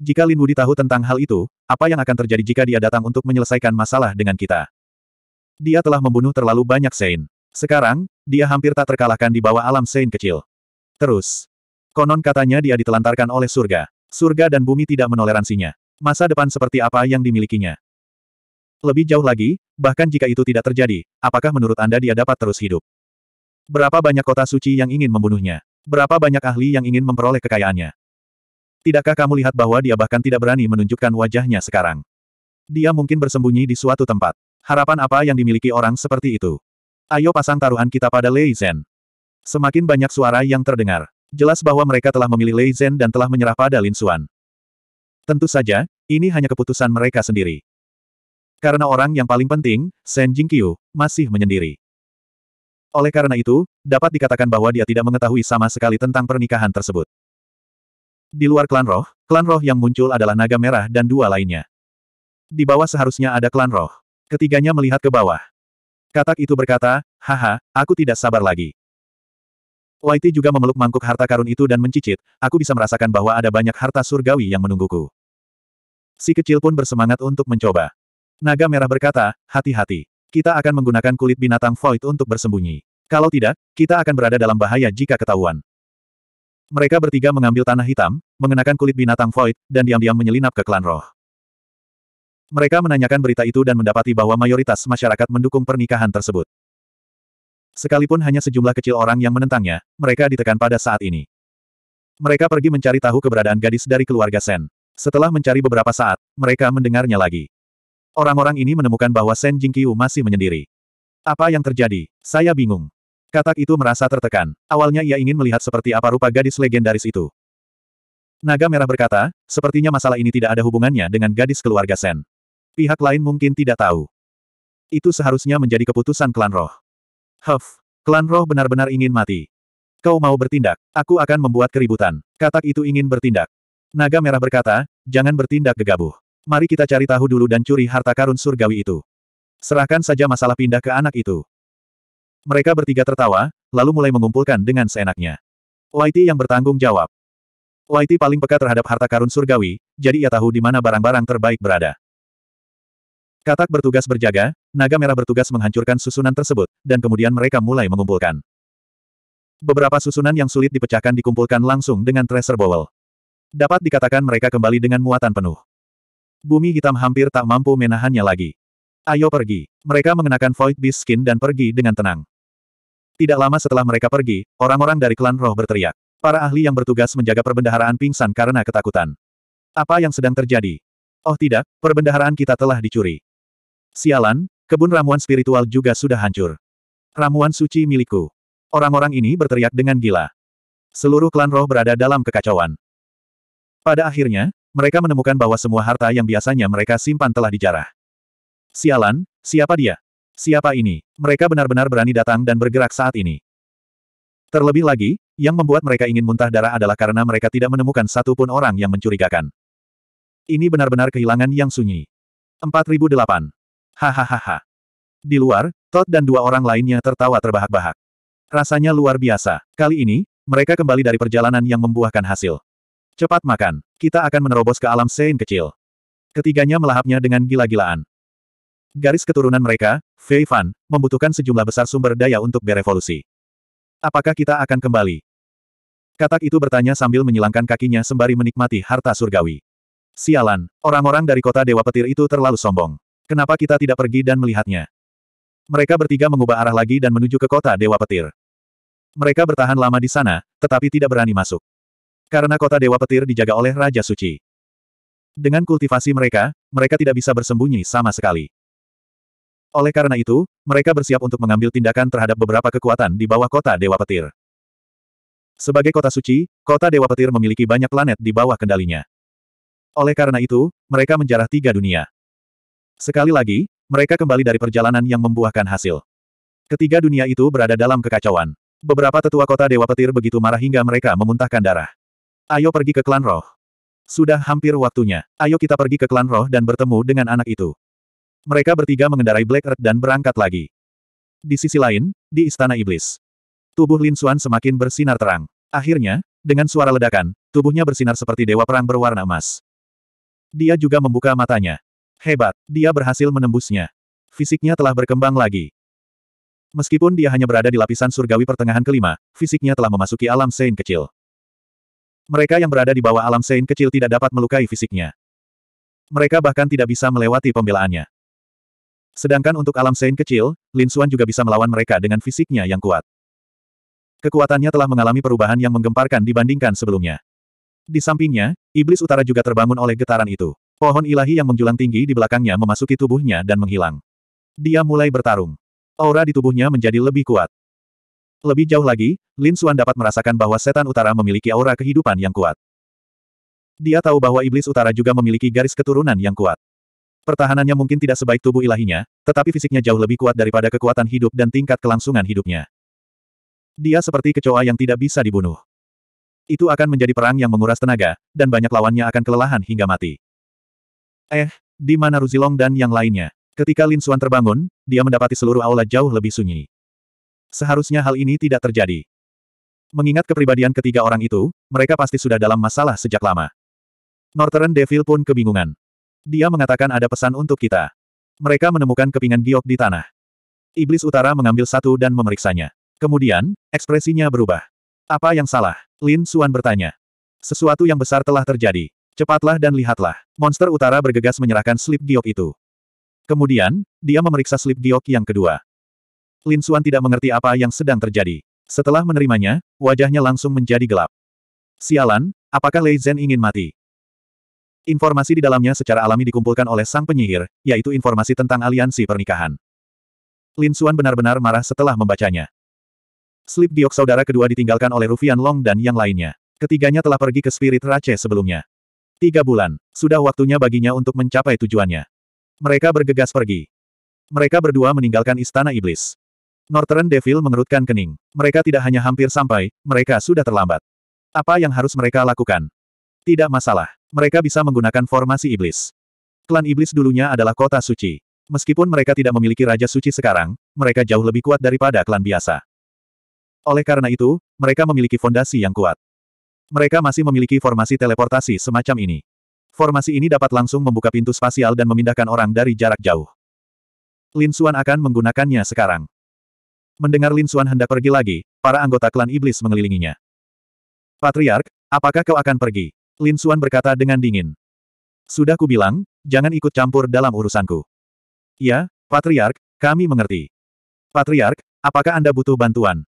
Jika Lin Wudi tahu tentang hal itu, apa yang akan terjadi jika dia datang untuk menyelesaikan masalah dengan kita? Dia telah membunuh terlalu banyak Sein. Sekarang, dia hampir tak terkalahkan di bawah alam Sein kecil. Terus, konon katanya dia ditelantarkan oleh surga. Surga dan bumi tidak menoleransinya. Masa depan seperti apa yang dimilikinya? Lebih jauh lagi, bahkan jika itu tidak terjadi, apakah menurut Anda dia dapat terus hidup? Berapa banyak kota suci yang ingin membunuhnya? Berapa banyak ahli yang ingin memperoleh kekayaannya? Tidakkah kamu lihat bahwa dia bahkan tidak berani menunjukkan wajahnya sekarang? Dia mungkin bersembunyi di suatu tempat. Harapan apa yang dimiliki orang seperti itu? Ayo pasang taruhan kita pada Lei Zhen. Semakin banyak suara yang terdengar. Jelas bahwa mereka telah memilih Lei Zhen dan telah menyerah pada Lin Xuan. Tentu saja, ini hanya keputusan mereka sendiri. Karena orang yang paling penting, Shen Jingqiu, masih menyendiri. Oleh karena itu, dapat dikatakan bahwa dia tidak mengetahui sama sekali tentang pernikahan tersebut. Di luar klan roh, klan roh yang muncul adalah naga merah dan dua lainnya. Di bawah seharusnya ada klan roh. Ketiganya melihat ke bawah. Katak itu berkata, haha, aku tidak sabar lagi. Whitey juga memeluk mangkuk harta karun itu dan mencicit, aku bisa merasakan bahwa ada banyak harta surgawi yang menungguku. Si kecil pun bersemangat untuk mencoba. Naga merah berkata, hati-hati. Kita akan menggunakan kulit binatang Void untuk bersembunyi. Kalau tidak, kita akan berada dalam bahaya jika ketahuan. Mereka bertiga mengambil tanah hitam, mengenakan kulit binatang Void, dan diam-diam menyelinap ke klan roh. Mereka menanyakan berita itu dan mendapati bahwa mayoritas masyarakat mendukung pernikahan tersebut. Sekalipun hanya sejumlah kecil orang yang menentangnya, mereka ditekan pada saat ini. Mereka pergi mencari tahu keberadaan gadis dari keluarga Sen. Setelah mencari beberapa saat, mereka mendengarnya lagi. Orang-orang ini menemukan bahwa Sen Jingqiu masih menyendiri. Apa yang terjadi? Saya bingung. Katak itu merasa tertekan. Awalnya ia ingin melihat seperti apa rupa gadis legendaris itu. Naga Merah berkata, sepertinya masalah ini tidak ada hubungannya dengan gadis keluarga Sen. Pihak lain mungkin tidak tahu. Itu seharusnya menjadi keputusan klan roh. Huff, klan roh benar-benar ingin mati. Kau mau bertindak, aku akan membuat keributan. Katak itu ingin bertindak. Naga Merah berkata, jangan bertindak gegabah. Mari kita cari tahu dulu dan curi harta karun surgawi itu. Serahkan saja masalah pindah ke anak itu. Mereka bertiga tertawa, lalu mulai mengumpulkan dengan seenaknya. Whitey yang bertanggung jawab. Whitey paling peka terhadap harta karun surgawi, jadi ia tahu di mana barang-barang terbaik berada. Katak bertugas berjaga, naga merah bertugas menghancurkan susunan tersebut, dan kemudian mereka mulai mengumpulkan. Beberapa susunan yang sulit dipecahkan dikumpulkan langsung dengan tracer bowl. Dapat dikatakan mereka kembali dengan muatan penuh. Bumi hitam hampir tak mampu menahannya lagi. Ayo pergi. Mereka mengenakan Void Beast Skin dan pergi dengan tenang. Tidak lama setelah mereka pergi, orang-orang dari klan roh berteriak. Para ahli yang bertugas menjaga perbendaharaan pingsan karena ketakutan. Apa yang sedang terjadi? Oh tidak, perbendaharaan kita telah dicuri. Sialan, kebun ramuan spiritual juga sudah hancur. Ramuan suci milikku. Orang-orang ini berteriak dengan gila. Seluruh klan roh berada dalam kekacauan. Pada akhirnya, mereka menemukan bahwa semua harta yang biasanya mereka simpan telah dijarah. Sialan, siapa dia? Siapa ini? Mereka benar-benar berani datang dan bergerak saat ini. Terlebih lagi, yang membuat mereka ingin muntah darah adalah karena mereka tidak menemukan satu pun orang yang mencurigakan. Ini benar-benar kehilangan yang sunyi. 4008. Hahaha. Di luar, Todd dan dua orang lainnya tertawa terbahak-bahak. Rasanya luar biasa. Kali ini, mereka kembali dari perjalanan yang membuahkan hasil. Cepat makan. Kita akan menerobos ke alam Sein kecil. Ketiganya melahapnya dengan gila-gilaan. Garis keturunan mereka, Fei Fan, membutuhkan sejumlah besar sumber daya untuk berevolusi. Apakah kita akan kembali? Katak itu bertanya sambil menyilangkan kakinya sembari menikmati harta surgawi. Sialan, orang-orang dari kota Dewa Petir itu terlalu sombong. Kenapa kita tidak pergi dan melihatnya? Mereka bertiga mengubah arah lagi dan menuju ke kota Dewa Petir. Mereka bertahan lama di sana, tetapi tidak berani masuk. Karena kota Dewa Petir dijaga oleh Raja Suci. Dengan kultivasi mereka, mereka tidak bisa bersembunyi sama sekali. Oleh karena itu, mereka bersiap untuk mengambil tindakan terhadap beberapa kekuatan di bawah kota Dewa Petir. Sebagai kota suci, kota Dewa Petir memiliki banyak planet di bawah kendalinya. Oleh karena itu, mereka menjarah tiga dunia. Sekali lagi, mereka kembali dari perjalanan yang membuahkan hasil. Ketiga dunia itu berada dalam kekacauan. Beberapa tetua kota Dewa Petir begitu marah hingga mereka memuntahkan darah. Ayo pergi ke klan roh. Sudah hampir waktunya. Ayo kita pergi ke klan roh dan bertemu dengan anak itu. Mereka bertiga mengendarai Black Earth dan berangkat lagi. Di sisi lain, di Istana Iblis. Tubuh Lin Xuan semakin bersinar terang. Akhirnya, dengan suara ledakan, tubuhnya bersinar seperti dewa perang berwarna emas. Dia juga membuka matanya. Hebat, dia berhasil menembusnya. Fisiknya telah berkembang lagi. Meskipun dia hanya berada di lapisan surgawi pertengahan kelima, fisiknya telah memasuki alam Sein kecil. Mereka yang berada di bawah alam Sein kecil tidak dapat melukai fisiknya. Mereka bahkan tidak bisa melewati pembelaannya. Sedangkan untuk alam Sein kecil, Lin Xuan juga bisa melawan mereka dengan fisiknya yang kuat. Kekuatannya telah mengalami perubahan yang menggemparkan dibandingkan sebelumnya. Di sampingnya, iblis utara juga terbangun oleh getaran itu. Pohon ilahi yang menjulang tinggi di belakangnya memasuki tubuhnya dan menghilang. Dia mulai bertarung. Aura di tubuhnya menjadi lebih kuat. Lebih jauh lagi, Lin Xuan dapat merasakan bahwa setan utara memiliki aura kehidupan yang kuat. Dia tahu bahwa iblis utara juga memiliki garis keturunan yang kuat. Pertahanannya mungkin tidak sebaik tubuh ilahinya, tetapi fisiknya jauh lebih kuat daripada kekuatan hidup dan tingkat kelangsungan hidupnya. Dia seperti kecoa yang tidak bisa dibunuh. Itu akan menjadi perang yang menguras tenaga, dan banyak lawannya akan kelelahan hingga mati. Eh, di mana Ruzilong dan yang lainnya? Ketika Lin Xuan terbangun, dia mendapati seluruh aula jauh lebih sunyi. Seharusnya hal ini tidak terjadi. Mengingat kepribadian ketiga orang itu, mereka pasti sudah dalam masalah sejak lama. Northern Devil pun kebingungan. Dia mengatakan ada pesan untuk kita. Mereka menemukan kepingan giok di tanah. Iblis Utara mengambil satu dan memeriksanya. Kemudian, ekspresinya berubah. Apa yang salah? Lin Xuan bertanya. Sesuatu yang besar telah terjadi. Cepatlah dan lihatlah. Monster utara bergegas menyerahkan slip giok itu. Kemudian, dia memeriksa slip giok yang kedua. Lin Xuan tidak mengerti apa yang sedang terjadi. Setelah menerimanya, wajahnya langsung menjadi gelap. Sialan, apakah Lei Zhen ingin mati? Informasi di dalamnya secara alami dikumpulkan oleh sang penyihir, yaitu informasi tentang aliansi pernikahan. Lin Xuan benar-benar marah setelah membacanya. Slip giok saudara kedua ditinggalkan oleh Rufian Long dan yang lainnya. Ketiganya telah pergi ke Spirit Rache sebelumnya. Tiga bulan, sudah waktunya baginya untuk mencapai tujuannya. Mereka bergegas pergi. Mereka berdua meninggalkan Istana Iblis. Northern Devil mengerutkan kening. Mereka tidak hanya hampir sampai, mereka sudah terlambat. Apa yang harus mereka lakukan? Tidak masalah. Mereka bisa menggunakan formasi iblis. Klan iblis dulunya adalah kota suci. Meskipun mereka tidak memiliki raja suci sekarang, mereka jauh lebih kuat daripada klan biasa. Oleh karena itu, mereka memiliki fondasi yang kuat. Mereka masih memiliki formasi teleportasi semacam ini. Formasi ini dapat langsung membuka pintu spasial dan memindahkan orang dari jarak jauh. Lin Xuan akan menggunakannya sekarang. Mendengar Lin Xuan hendak pergi lagi, para anggota klan iblis mengelilinginya. Patriark, apakah kau akan pergi? Lin Xuan berkata dengan dingin. Sudah kubilang, jangan ikut campur dalam urusanku. Ya, Patriark, kami mengerti. Patriark, apakah Anda butuh bantuan?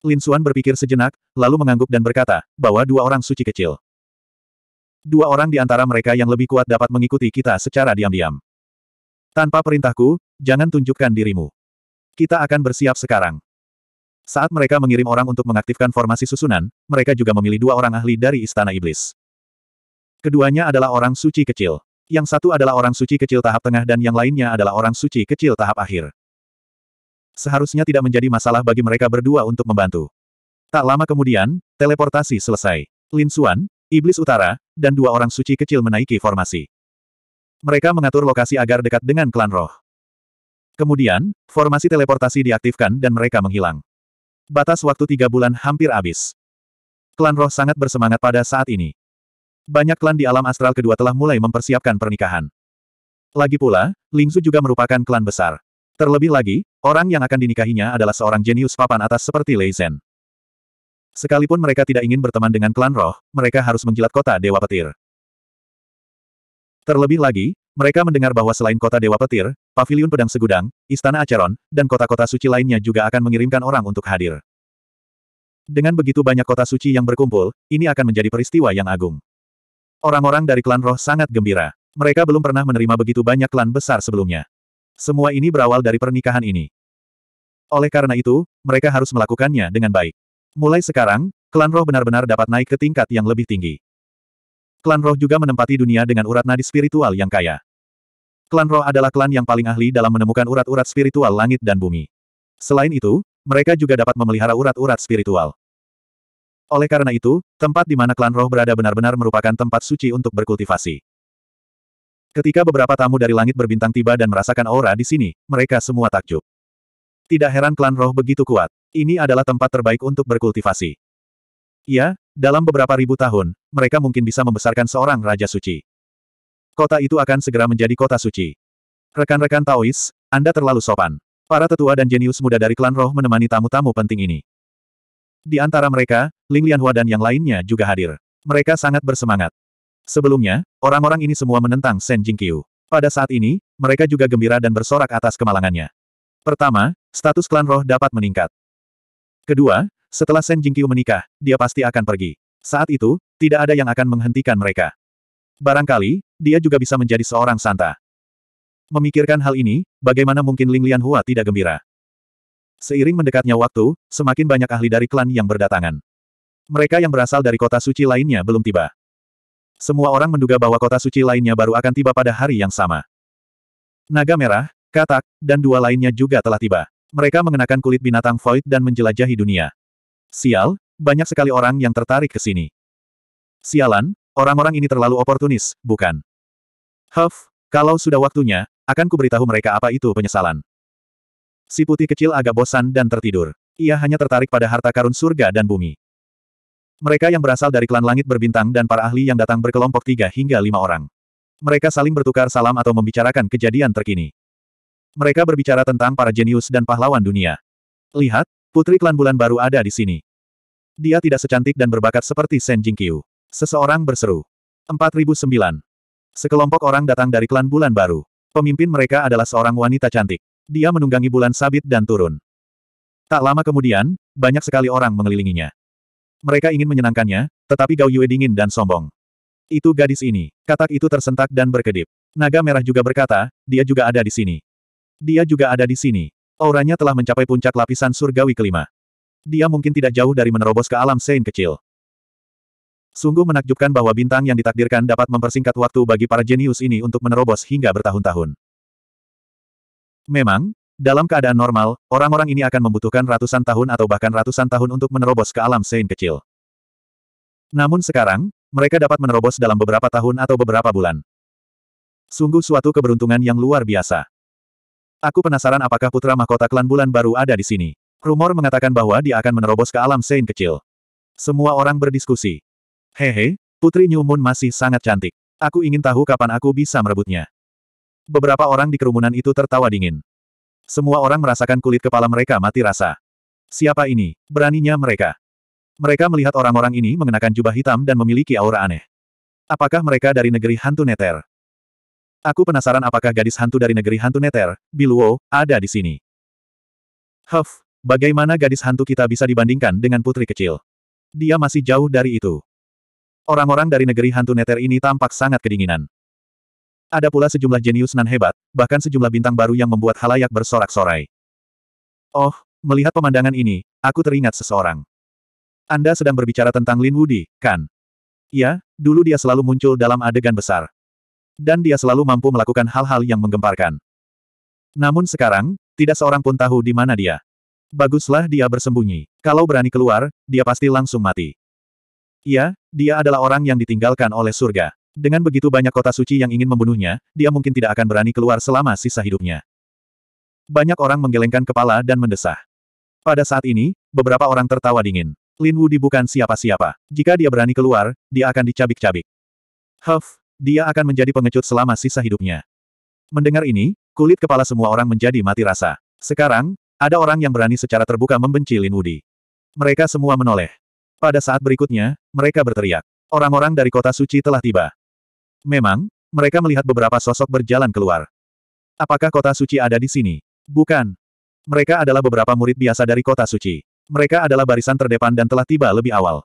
Lin Xuan berpikir sejenak, lalu mengangguk dan berkata, bahwa dua orang suci kecil. Dua orang di antara mereka yang lebih kuat dapat mengikuti kita secara diam-diam. Tanpa perintahku, jangan tunjukkan dirimu. Kita akan bersiap sekarang. Saat mereka mengirim orang untuk mengaktifkan formasi susunan, mereka juga memilih dua orang ahli dari Istana Iblis. Keduanya adalah orang suci kecil. Yang satu adalah orang suci kecil tahap tengah dan yang lainnya adalah orang suci kecil tahap akhir. Seharusnya tidak menjadi masalah bagi mereka berdua untuk membantu. Tak lama kemudian, teleportasi selesai. Lin Xuan, Iblis Utara, dan dua orang suci kecil menaiki formasi. Mereka mengatur lokasi agar dekat dengan klan roh. Kemudian, formasi teleportasi diaktifkan dan mereka menghilang. Batas waktu tiga bulan hampir habis. Klan roh sangat bersemangat pada saat ini. Banyak klan di alam astral kedua telah mulai mempersiapkan pernikahan. Lagi pula, Lingzu juga merupakan klan besar. Terlebih lagi, orang yang akan dinikahinya adalah seorang jenius papan atas seperti Lei Zhen. Sekalipun mereka tidak ingin berteman dengan klan roh, mereka harus menjilat kota Dewa Petir. Terlebih lagi, mereka mendengar bahwa selain kota Dewa Petir, Paviliun Pedang Segudang, Istana Acheron, dan kota-kota suci lainnya juga akan mengirimkan orang untuk hadir. Dengan begitu banyak kota suci yang berkumpul, ini akan menjadi peristiwa yang agung. Orang-orang dari klan roh sangat gembira. Mereka belum pernah menerima begitu banyak klan besar sebelumnya. Semua ini berawal dari pernikahan ini. Oleh karena itu, mereka harus melakukannya dengan baik. Mulai sekarang, klan roh benar-benar dapat naik ke tingkat yang lebih tinggi. Klan roh juga menempati dunia dengan urat nadi spiritual yang kaya. Klan roh adalah klan yang paling ahli dalam menemukan urat-urat spiritual langit dan bumi. Selain itu, mereka juga dapat memelihara urat-urat spiritual. Oleh karena itu, tempat di mana klan roh berada benar-benar merupakan tempat suci untuk berkultivasi. Ketika beberapa tamu dari langit berbintang tiba dan merasakan aura di sini, mereka semua takjub. Tidak heran klan roh begitu kuat. Ini adalah tempat terbaik untuk berkultivasi. Ya, dalam beberapa ribu tahun, mereka mungkin bisa membesarkan seorang Raja Suci. Kota itu akan segera menjadi kota suci. Rekan-rekan Taois, Anda terlalu sopan. Para tetua dan jenius muda dari klan roh menemani tamu-tamu penting ini. Di antara mereka, Ling Lianhua dan yang lainnya juga hadir. Mereka sangat bersemangat. Sebelumnya, orang-orang ini semua menentang Shen Jingqiu. Pada saat ini, mereka juga gembira dan bersorak atas kemalangannya. Pertama, status klan roh dapat meningkat. Kedua, setelah Shen Jingqiu menikah, dia pasti akan pergi. Saat itu, tidak ada yang akan menghentikan mereka. Barangkali, dia juga bisa menjadi seorang santa. Memikirkan hal ini, bagaimana mungkin Ling Lianhua tidak gembira? Seiring mendekatnya waktu, semakin banyak ahli dari klan yang berdatangan. Mereka yang berasal dari kota suci lainnya belum tiba. Semua orang menduga bahwa kota suci lainnya baru akan tiba pada hari yang sama. Naga merah, katak, dan dua lainnya juga telah tiba. Mereka mengenakan kulit binatang void dan menjelajahi dunia. Sial, banyak sekali orang yang tertarik ke sini. Sialan, orang-orang ini terlalu oportunis, bukan? Huff, kalau sudah waktunya, akan kuberitahu mereka apa itu penyesalan. Si putih kecil agak bosan dan tertidur. Ia hanya tertarik pada harta karun surga dan bumi. Mereka yang berasal dari klan langit berbintang dan para ahli yang datang berkelompok tiga hingga lima orang. Mereka saling bertukar salam atau membicarakan kejadian terkini. Mereka berbicara tentang para jenius dan pahlawan dunia. Lihat, putri klan bulan baru ada di sini. Dia tidak secantik dan berbakat seperti Shen Jingqiu. Seseorang berseru. 4009. Sekelompok orang datang dari klan bulan baru. Pemimpin mereka adalah seorang wanita cantik. Dia menunggangi bulan sabit dan turun. Tak lama kemudian, banyak sekali orang mengelilinginya. Mereka ingin menyenangkannya, tetapi Gao Yue dingin dan sombong. Itu gadis ini. Katak itu tersentak dan berkedip. Naga merah juga berkata, dia juga ada di sini. Dia juga ada di sini. Auranya telah mencapai puncak lapisan surgawi kelima. Dia mungkin tidak jauh dari menerobos ke alam Sein kecil. Sungguh menakjubkan bahwa bintang yang ditakdirkan dapat mempersingkat waktu bagi para jenius ini untuk menerobos hingga bertahun-tahun. Memang, dalam keadaan normal, orang-orang ini akan membutuhkan ratusan tahun atau bahkan ratusan tahun untuk menerobos ke alam Sein kecil. Namun sekarang, mereka dapat menerobos dalam beberapa tahun atau beberapa bulan. Sungguh suatu keberuntungan yang luar biasa. Aku penasaran apakah putra mahkota klan bulan baru ada di sini. Rumor mengatakan bahwa dia akan menerobos ke alam Sein kecil. Semua orang berdiskusi. Hehe, Putri New Moon masih sangat cantik. Aku ingin tahu kapan aku bisa merebutnya. Beberapa orang di kerumunan itu tertawa dingin. Semua orang merasakan kulit kepala mereka mati rasa. Siapa ini? Beraninya mereka. Mereka melihat orang-orang ini mengenakan jubah hitam dan memiliki aura aneh. Apakah mereka dari negeri hantu neter? Aku penasaran apakah gadis hantu dari negeri hantu neter, Biluo, ada di sini. Huff, bagaimana gadis hantu kita bisa dibandingkan dengan putri kecil? Dia masih jauh dari itu. Orang-orang dari negeri hantu neter ini tampak sangat kedinginan. Ada pula sejumlah jenius nan hebat, bahkan sejumlah bintang baru yang membuat halayak bersorak-sorai. Oh, melihat pemandangan ini, aku teringat seseorang. Anda sedang berbicara tentang Lin Wudi, kan? Ya, dulu dia selalu muncul dalam adegan besar. Dan dia selalu mampu melakukan hal-hal yang menggemparkan. Namun sekarang, tidak seorang pun tahu di mana dia. Baguslah dia bersembunyi. Kalau berani keluar, dia pasti langsung mati. Iya, dia adalah orang yang ditinggalkan oleh surga. Dengan begitu banyak kota suci yang ingin membunuhnya, dia mungkin tidak akan berani keluar selama sisa hidupnya. Banyak orang menggelengkan kepala dan mendesah. Pada saat ini, beberapa orang tertawa dingin. Lin Wudi bukan siapa-siapa. Jika dia berani keluar, dia akan dicabik-cabik. Huff, dia akan menjadi pengecut selama sisa hidupnya. Mendengar ini, kulit kepala semua orang menjadi mati rasa. Sekarang, ada orang yang berani secara terbuka membenci Lin Wudi. Mereka semua menoleh. Pada saat berikutnya, mereka berteriak. Orang-orang dari kota suci telah tiba. Memang, mereka melihat beberapa sosok berjalan keluar. Apakah kota suci ada di sini? Bukan. Mereka adalah beberapa murid biasa dari kota suci. Mereka adalah barisan terdepan dan telah tiba lebih awal.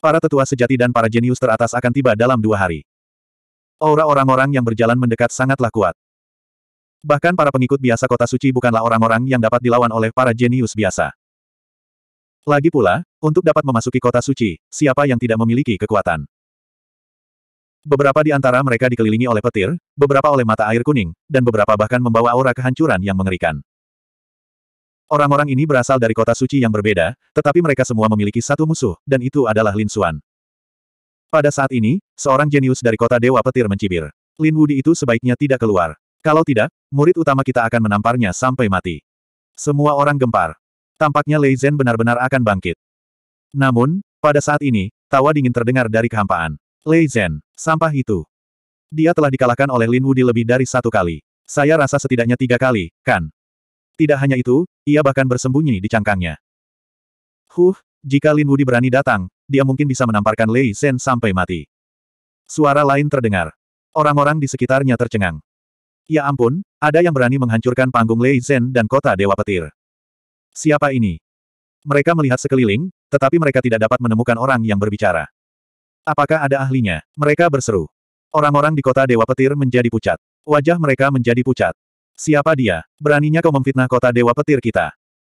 Para tetua sejati dan para jenius teratas akan tiba dalam dua hari. Aura orang-orang yang berjalan mendekat sangatlah kuat. Bahkan para pengikut biasa kota suci bukanlah orang-orang yang dapat dilawan oleh para jenius biasa. Lagi pula, untuk dapat memasuki kota suci, siapa yang tidak memiliki kekuatan? Beberapa di antara mereka dikelilingi oleh petir, beberapa oleh mata air kuning, dan beberapa bahkan membawa aura kehancuran yang mengerikan. Orang-orang ini berasal dari kota suci yang berbeda, tetapi mereka semua memiliki satu musuh, dan itu adalah Lin Xuan. Pada saat ini, seorang jenius dari kota Dewa Petir mencibir. Lin Wudi itu sebaiknya tidak keluar. Kalau tidak, murid utama kita akan menamparnya sampai mati. Semua orang gempar. Tampaknya Lei Zhen benar-benar akan bangkit. Namun, pada saat ini, tawa dingin terdengar dari kehampaan. Lei Zhen, sampah itu. Dia telah dikalahkan oleh Lin Wudi lebih dari satu kali. Saya rasa setidaknya tiga kali, kan? Tidak hanya itu, ia bahkan bersembunyi di cangkangnya. Huh, jika Lin Wudi berani datang, dia mungkin bisa menamparkan Lei Zhen sampai mati. Suara lain terdengar. Orang-orang di sekitarnya tercengang. Ya ampun, ada yang berani menghancurkan panggung Lei Zhen dan kota Dewa Petir. Siapa ini? Mereka melihat sekeliling, tetapi mereka tidak dapat menemukan orang yang berbicara. Apakah ada ahlinya? Mereka berseru. Orang-orang di kota Dewa Petir menjadi pucat. Wajah mereka menjadi pucat. Siapa dia? Beraninya kau memfitnah kota Dewa Petir kita.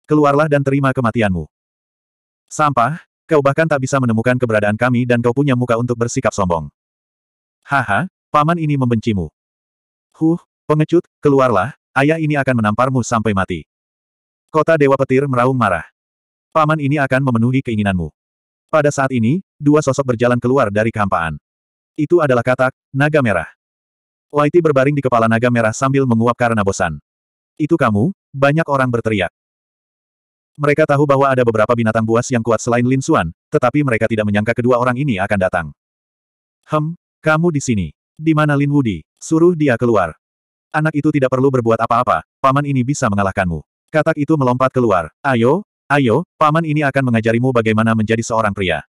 Keluarlah dan terima kematianmu. Sampah, kau bahkan tak bisa menemukan keberadaan kami dan kau punya muka untuk bersikap sombong. Haha, paman ini membencimu. Huh, pengecut, keluarlah, ayah ini akan menamparmu sampai mati. Kota Dewa Petir meraung marah. Paman ini akan memenuhi keinginanmu. Pada saat ini, dua sosok berjalan keluar dari kehampaan. Itu adalah katak, naga merah. Whitey berbaring di kepala naga merah sambil menguap karena bosan. Itu kamu, banyak orang berteriak. Mereka tahu bahwa ada beberapa binatang buas yang kuat selain Lin Xuan, tetapi mereka tidak menyangka kedua orang ini akan datang. Hem, kamu di sini. Di mana Lin Wudi? Suruh dia keluar. Anak itu tidak perlu berbuat apa-apa, paman ini bisa mengalahkanmu. Katak itu melompat keluar. Ayo, ayo, paman ini akan mengajarimu bagaimana menjadi seorang pria.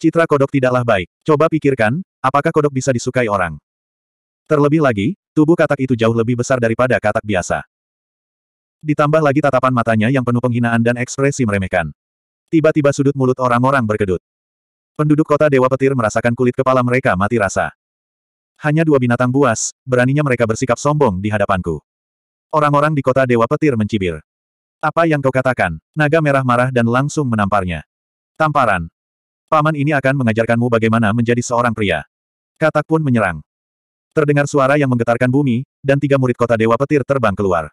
Citra kodok tidaklah baik. Coba pikirkan, apakah kodok bisa disukai orang? Terlebih lagi, tubuh katak itu jauh lebih besar daripada katak biasa. Ditambah lagi tatapan matanya yang penuh penghinaan dan ekspresi meremehkan. Tiba-tiba sudut mulut orang-orang berkedut. Penduduk kota Dewa Petir merasakan kulit kepala mereka mati rasa. Hanya dua binatang buas, beraninya mereka bersikap sombong di hadapanku. Orang-orang di kota Dewa Petir mencibir. Apa yang kau katakan? Naga merah marah dan langsung menamparnya. Tamparan. Paman ini akan mengajarkanmu bagaimana menjadi seorang pria. Katak pun menyerang. Terdengar suara yang menggetarkan bumi, dan tiga murid kota Dewa Petir terbang keluar.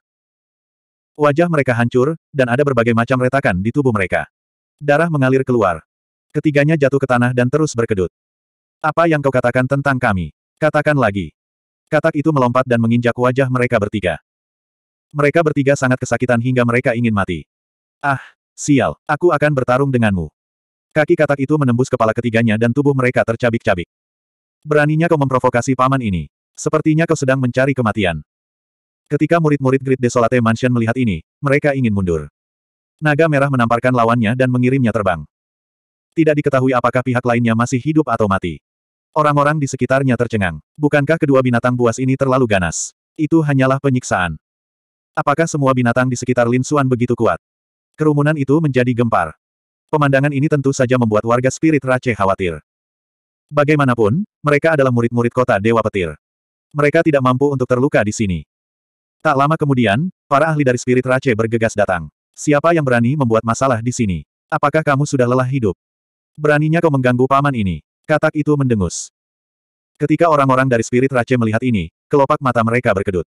Wajah mereka hancur, dan ada berbagai macam retakan di tubuh mereka. Darah mengalir keluar. Ketiganya jatuh ke tanah dan terus berkedut. Apa yang kau katakan tentang kami? Katakan lagi. Katak itu melompat dan menginjak wajah mereka bertiga. Mereka bertiga sangat kesakitan hingga mereka ingin mati. Ah, sial, aku akan bertarung denganmu. Kaki katak itu menembus kepala ketiganya dan tubuh mereka tercabik-cabik. Beraninya kau memprovokasi paman ini. Sepertinya kau sedang mencari kematian. Ketika murid-murid Great Desolate Mansion melihat ini, mereka ingin mundur. Naga merah menamparkan lawannya dan mengirimnya terbang. Tidak diketahui apakah pihak lainnya masih hidup atau mati. Orang-orang di sekitarnya tercengang. Bukankah kedua binatang buas ini terlalu ganas? Itu hanyalah penyiksaan. Apakah semua binatang di sekitar Lin Xuan begitu kuat? Kerumunan itu menjadi gempar. Pemandangan ini tentu saja membuat warga spirit Rache khawatir. Bagaimanapun, mereka adalah murid-murid kota Dewa Petir. Mereka tidak mampu untuk terluka di sini. Tak lama kemudian, para ahli dari Spirit Rache bergegas datang. Siapa yang berani membuat masalah di sini? Apakah kamu sudah lelah hidup? Beraninya kau mengganggu paman ini. Katak itu mendengus. Ketika orang-orang dari Spirit Rache melihat ini, kelopak mata mereka berkedut.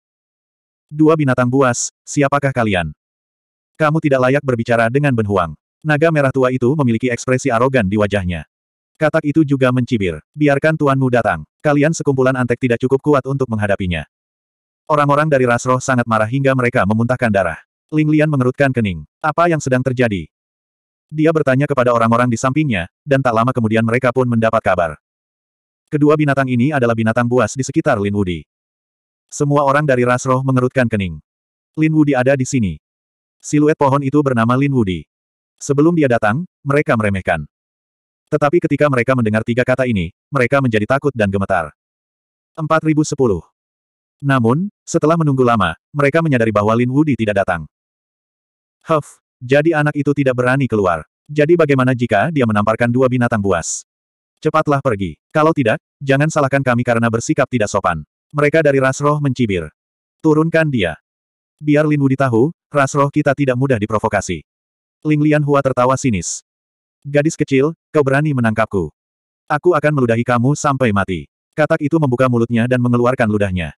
Dua binatang buas, siapakah kalian? Kamu tidak layak berbicara dengan Ben Huang. Naga merah tua itu memiliki ekspresi arogan di wajahnya. Katak itu juga mencibir. Biarkan tuanmu datang. Kalian sekumpulan antek tidak cukup kuat untuk menghadapinya. Orang-orang dari ras roh sangat marah hingga mereka memuntahkan darah. Ling Lian mengerutkan kening. Apa yang sedang terjadi? Dia bertanya kepada orang-orang di sampingnya, dan tak lama kemudian mereka pun mendapat kabar. Kedua binatang ini adalah binatang buas di sekitar Lin Wudi. Semua orang dari ras roh mengerutkan kening. Lin Wudi ada di sini. Siluet pohon itu bernama Lin Wudi. Sebelum dia datang, mereka meremehkan. Tetapi ketika mereka mendengar tiga kata ini, mereka menjadi takut dan gemetar. 4010. Namun, setelah menunggu lama, mereka menyadari bahwa Lin Wudi tidak datang. Huff, jadi anak itu tidak berani keluar. Jadi bagaimana jika dia menamparkan dua binatang buas? Cepatlah pergi. Kalau tidak, jangan salahkan kami karena bersikap tidak sopan. Mereka dari ras roh mencibir. Turunkan dia. Biar Lin Wudi tahu, ras roh kita tidak mudah diprovokasi. Ling Lian Hua tertawa sinis. Gadis kecil, kau berani menangkapku. Aku akan meludahi kamu sampai mati. Katak itu membuka mulutnya dan mengeluarkan ludahnya.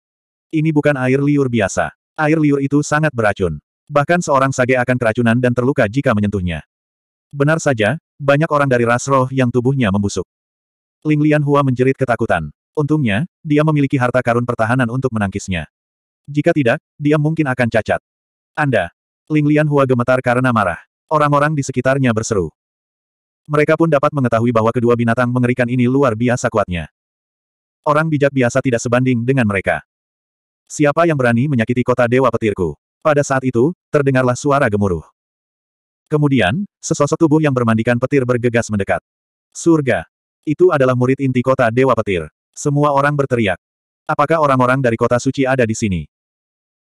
Ini bukan air liur biasa. Air liur itu sangat beracun. Bahkan seorang sage akan keracunan dan terluka jika menyentuhnya. Benar saja, banyak orang dari ras roh yang tubuhnya membusuk. Ling Lian Hua menjerit ketakutan. Untungnya, dia memiliki harta karun pertahanan untuk menangkisnya. Jika tidak, dia mungkin akan cacat. Anda. Ling Lian Hua gemetar karena marah. Orang-orang di sekitarnya berseru. Mereka pun dapat mengetahui bahwa kedua binatang mengerikan ini luar biasa kuatnya. Orang bijak biasa tidak sebanding dengan mereka. Siapa yang berani menyakiti kota Dewa Petirku? Pada saat itu, terdengarlah suara gemuruh. Kemudian, sesosok tubuh yang bermandikan petir bergegas mendekat. Surga. Itu adalah murid inti kota Dewa Petir. Semua orang berteriak. Apakah orang-orang dari kota suci ada di sini?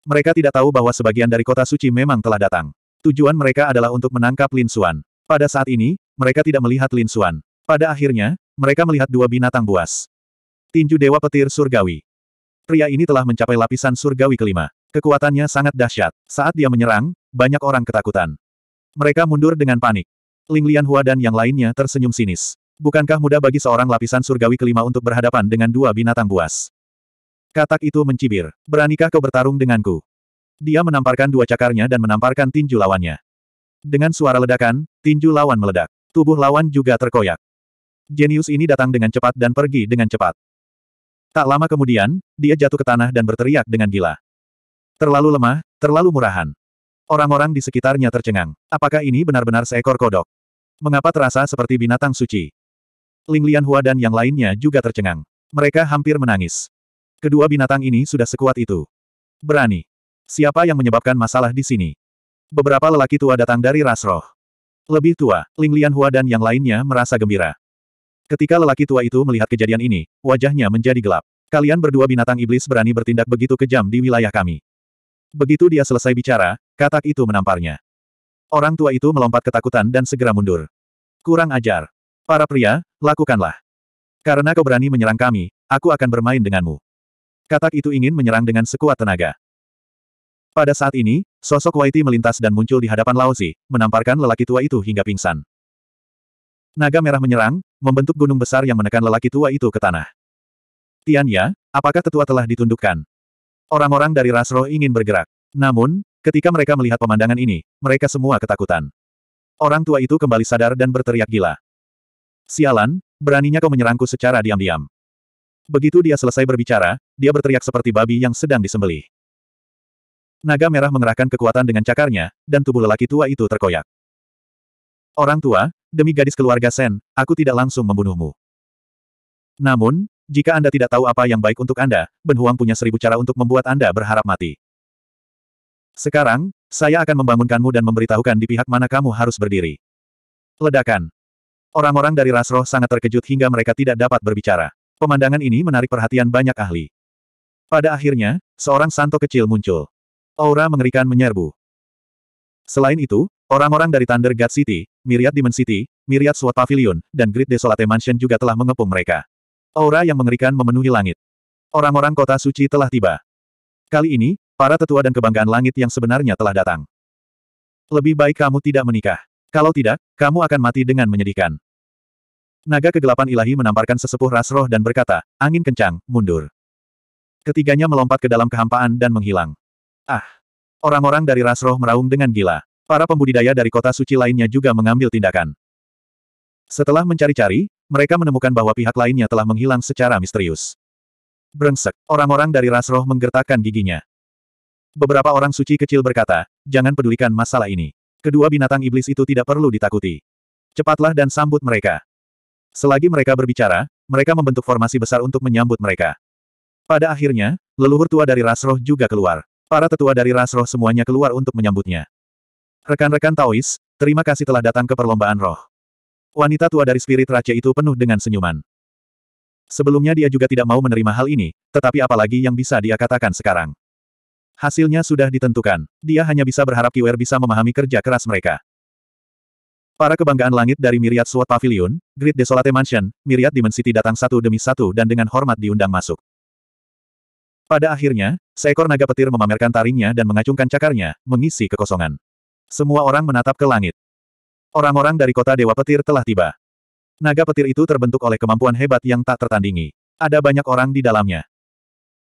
Mereka tidak tahu bahwa sebagian dari kota suci memang telah datang. Tujuan mereka adalah untuk menangkap Lin Xuan. Pada saat ini, mereka tidak melihat Lin Xuan. Pada akhirnya, mereka melihat dua binatang buas. Tinju Dewa Petir Surgawi. Pria ini telah mencapai lapisan surgawi kelima. Kekuatannya sangat dahsyat. Saat dia menyerang, banyak orang ketakutan. Mereka mundur dengan panik. Ling Lian Hua dan yang lainnya tersenyum sinis. Bukankah mudah bagi seorang lapisan surgawi kelima untuk berhadapan dengan dua binatang buas? Katak itu mencibir. Beranikah kau bertarung denganku? Dia menamparkan dua cakarnya dan menamparkan tinju lawannya. Dengan suara ledakan, tinju lawan meledak. Tubuh lawan juga terkoyak. Jenius ini datang dengan cepat dan pergi dengan cepat. Tak lama kemudian, dia jatuh ke tanah dan berteriak dengan gila. Terlalu lemah, terlalu murahan. Orang-orang di sekitarnya tercengang. Apakah ini benar-benar seekor kodok? Mengapa terasa seperti binatang suci? Ling Lian Hua dan yang lainnya juga tercengang. Mereka hampir menangis. Kedua binatang ini sudah sekuat itu. Berani. Siapa yang menyebabkan masalah di sini? Beberapa lelaki tua datang dari ras roh. Lebih tua, Ling Lian Hua dan yang lainnya merasa gembira. Ketika lelaki tua itu melihat kejadian ini, wajahnya menjadi gelap. Kalian berdua binatang iblis berani bertindak begitu kejam di wilayah kami. Begitu dia selesai bicara, katak itu menamparnya. Orang tua itu melompat ketakutan dan segera mundur. Kurang ajar. Para pria, lakukanlah. Karena kau berani menyerang kami, aku akan bermain denganmu. Katak itu ingin menyerang dengan sekuat tenaga. Pada saat ini, sosok Waiti melintas dan muncul di hadapan Laozi, menamparkan lelaki tua itu hingga pingsan. Naga merah menyerang, membentuk gunung besar yang menekan lelaki tua itu ke tanah. Tian Ya, apakah tetua telah ditundukkan? Orang-orang dari Rasro ingin bergerak. Namun, ketika mereka melihat pemandangan ini, mereka semua ketakutan. Orang tua itu kembali sadar dan berteriak gila. Sialan, beraninya kau menyerangku secara diam-diam. Begitu dia selesai berbicara, dia berteriak seperti babi yang sedang disembelih. Naga merah mengerahkan kekuatan dengan cakarnya, dan tubuh lelaki tua itu terkoyak. Orang tua, demi gadis keluarga Sen, aku tidak langsung membunuhmu. Namun, jika Anda tidak tahu apa yang baik untuk Anda, Ben Huang punya seribu cara untuk membuat Anda berharap mati. Sekarang, saya akan membangunkanmu dan memberitahukan di pihak mana kamu harus berdiri. Ledakan. Orang-orang dari ras roh sangat terkejut hingga mereka tidak dapat berbicara. Pemandangan ini menarik perhatian banyak ahli. Pada akhirnya, seorang santo kecil muncul. Aura mengerikan menyerbu. Selain itu, orang-orang dari Thunder God City, Myriad Demon City, Myriad Sword Pavilion, dan Great Desolate Mansion juga telah mengepung mereka. Aura yang mengerikan memenuhi langit. Orang-orang kota suci telah tiba. Kali ini, para tetua dan kebanggaan langit yang sebenarnya telah datang. Lebih baik kamu tidak menikah. Kalau tidak, kamu akan mati dengan menyedihkan. Naga kegelapan ilahi menamparkan sesepuh ras roh dan berkata, angin kencang, mundur. Ketiganya melompat ke dalam kehampaan dan menghilang. Ah! Orang-orang dari ras roh meraung dengan gila. Para pembudidaya dari kota suci lainnya juga mengambil tindakan. Setelah mencari-cari, mereka menemukan bahwa pihak lainnya telah menghilang secara misterius. Brengsek, orang-orang dari ras roh menggertakkan giginya. Beberapa orang suci kecil berkata, jangan pedulikan masalah ini. Kedua binatang iblis itu tidak perlu ditakuti. Cepatlah dan sambut mereka. Selagi mereka berbicara, mereka membentuk formasi besar untuk menyambut mereka. Pada akhirnya, leluhur tua dari ras roh juga keluar. Para tetua dari ras roh semuanya keluar untuk menyambutnya. Rekan-rekan Taois, terima kasih telah datang ke perlombaan roh. Wanita tua dari spirit raja itu penuh dengan senyuman. Sebelumnya dia juga tidak mau menerima hal ini, tetapi apalagi yang bisa dia katakan sekarang. Hasilnya sudah ditentukan. Dia hanya bisa berharap Kiwer bisa memahami kerja keras mereka. Para kebanggaan langit dari Myriad Sword Pavilion, Great Desolate Mansion, Myriad Dimensity datang satu demi satu dan dengan hormat diundang masuk. Pada akhirnya, seekor naga petir memamerkan taringnya dan mengacungkan cakarnya, mengisi kekosongan. Semua orang menatap ke langit. Orang-orang dari kota Dewa Petir telah tiba. Naga petir itu terbentuk oleh kemampuan hebat yang tak tertandingi. Ada banyak orang di dalamnya.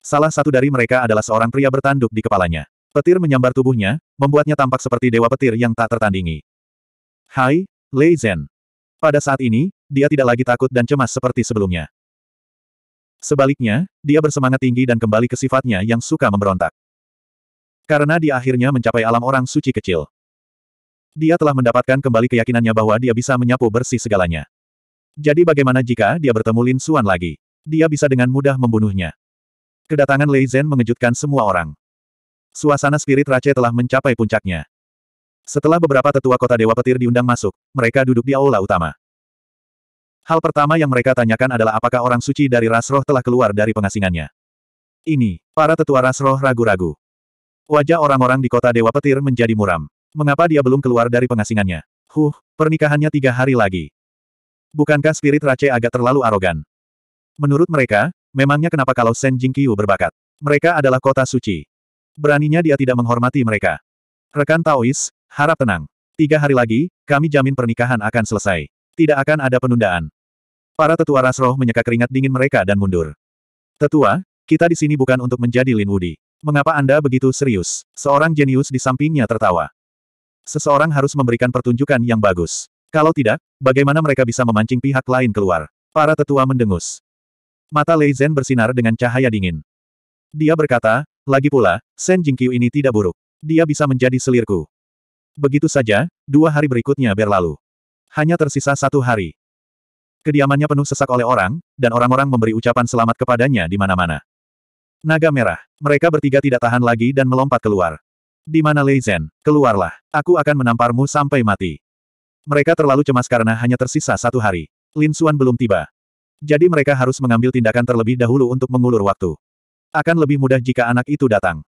Salah satu dari mereka adalah seorang pria bertanduk di kepalanya. Petir menyambar tubuhnya, membuatnya tampak seperti dewa petir yang tak tertandingi. Hai, Lei Zhen. Pada saat ini, dia tidak lagi takut dan cemas seperti sebelumnya. Sebaliknya, dia bersemangat tinggi dan kembali ke sifatnya yang suka memberontak. Karena dia akhirnya mencapai alam orang suci kecil. Dia telah mendapatkan kembali keyakinannya bahwa dia bisa menyapu bersih segalanya. Jadi bagaimana jika dia bertemu Lin Xuan lagi? Dia bisa dengan mudah membunuhnya. Kedatangan Lei Zhen mengejutkan semua orang. Suasana spirit Rache telah mencapai puncaknya. Setelah beberapa tetua kota Dewa Petir diundang masuk, mereka duduk di aula utama. Hal pertama yang mereka tanyakan adalah apakah orang suci dari ras roh telah keluar dari pengasingannya. Ini, para tetua ras roh ragu-ragu. Wajah orang-orang di kota Dewa Petir menjadi muram. Mengapa dia belum keluar dari pengasingannya? Huh, pernikahannya tiga hari lagi. Bukankah spirit Rache agak terlalu arogan? Menurut mereka, memangnya kenapa kalau Sen Jingqiu berbakat? Mereka adalah kota suci. Beraninya dia tidak menghormati mereka. Rekan Taois, harap tenang. Tiga hari lagi, kami jamin pernikahan akan selesai. Tidak akan ada penundaan. Para tetua ras roh menyeka keringat dingin mereka dan mundur. Tetua, kita di sini bukan untuk menjadi Lin Wudi. Mengapa Anda begitu serius? Seorang jenius di sampingnya tertawa. Seseorang harus memberikan pertunjukan yang bagus. Kalau tidak, bagaimana mereka bisa memancing pihak lain keluar? Para tetua mendengus. Mata Lei Zhen bersinar dengan cahaya dingin. Dia berkata, lagi pula, Sen Jingqiu ini tidak buruk. Dia bisa menjadi selirku. Begitu saja, dua hari berikutnya berlalu. Hanya tersisa satu hari. Kediamannya penuh sesak oleh orang, dan orang-orang memberi ucapan selamat kepadanya di mana-mana. Naga merah. Mereka bertiga tidak tahan lagi dan melompat keluar. Di mana Lei Zhen? Keluarlah. Aku akan menamparmu sampai mati. Mereka terlalu cemas karena hanya tersisa satu hari. Lin Xuan belum tiba. Jadi mereka harus mengambil tindakan terlebih dahulu untuk mengulur waktu. Akan lebih mudah jika anak itu datang.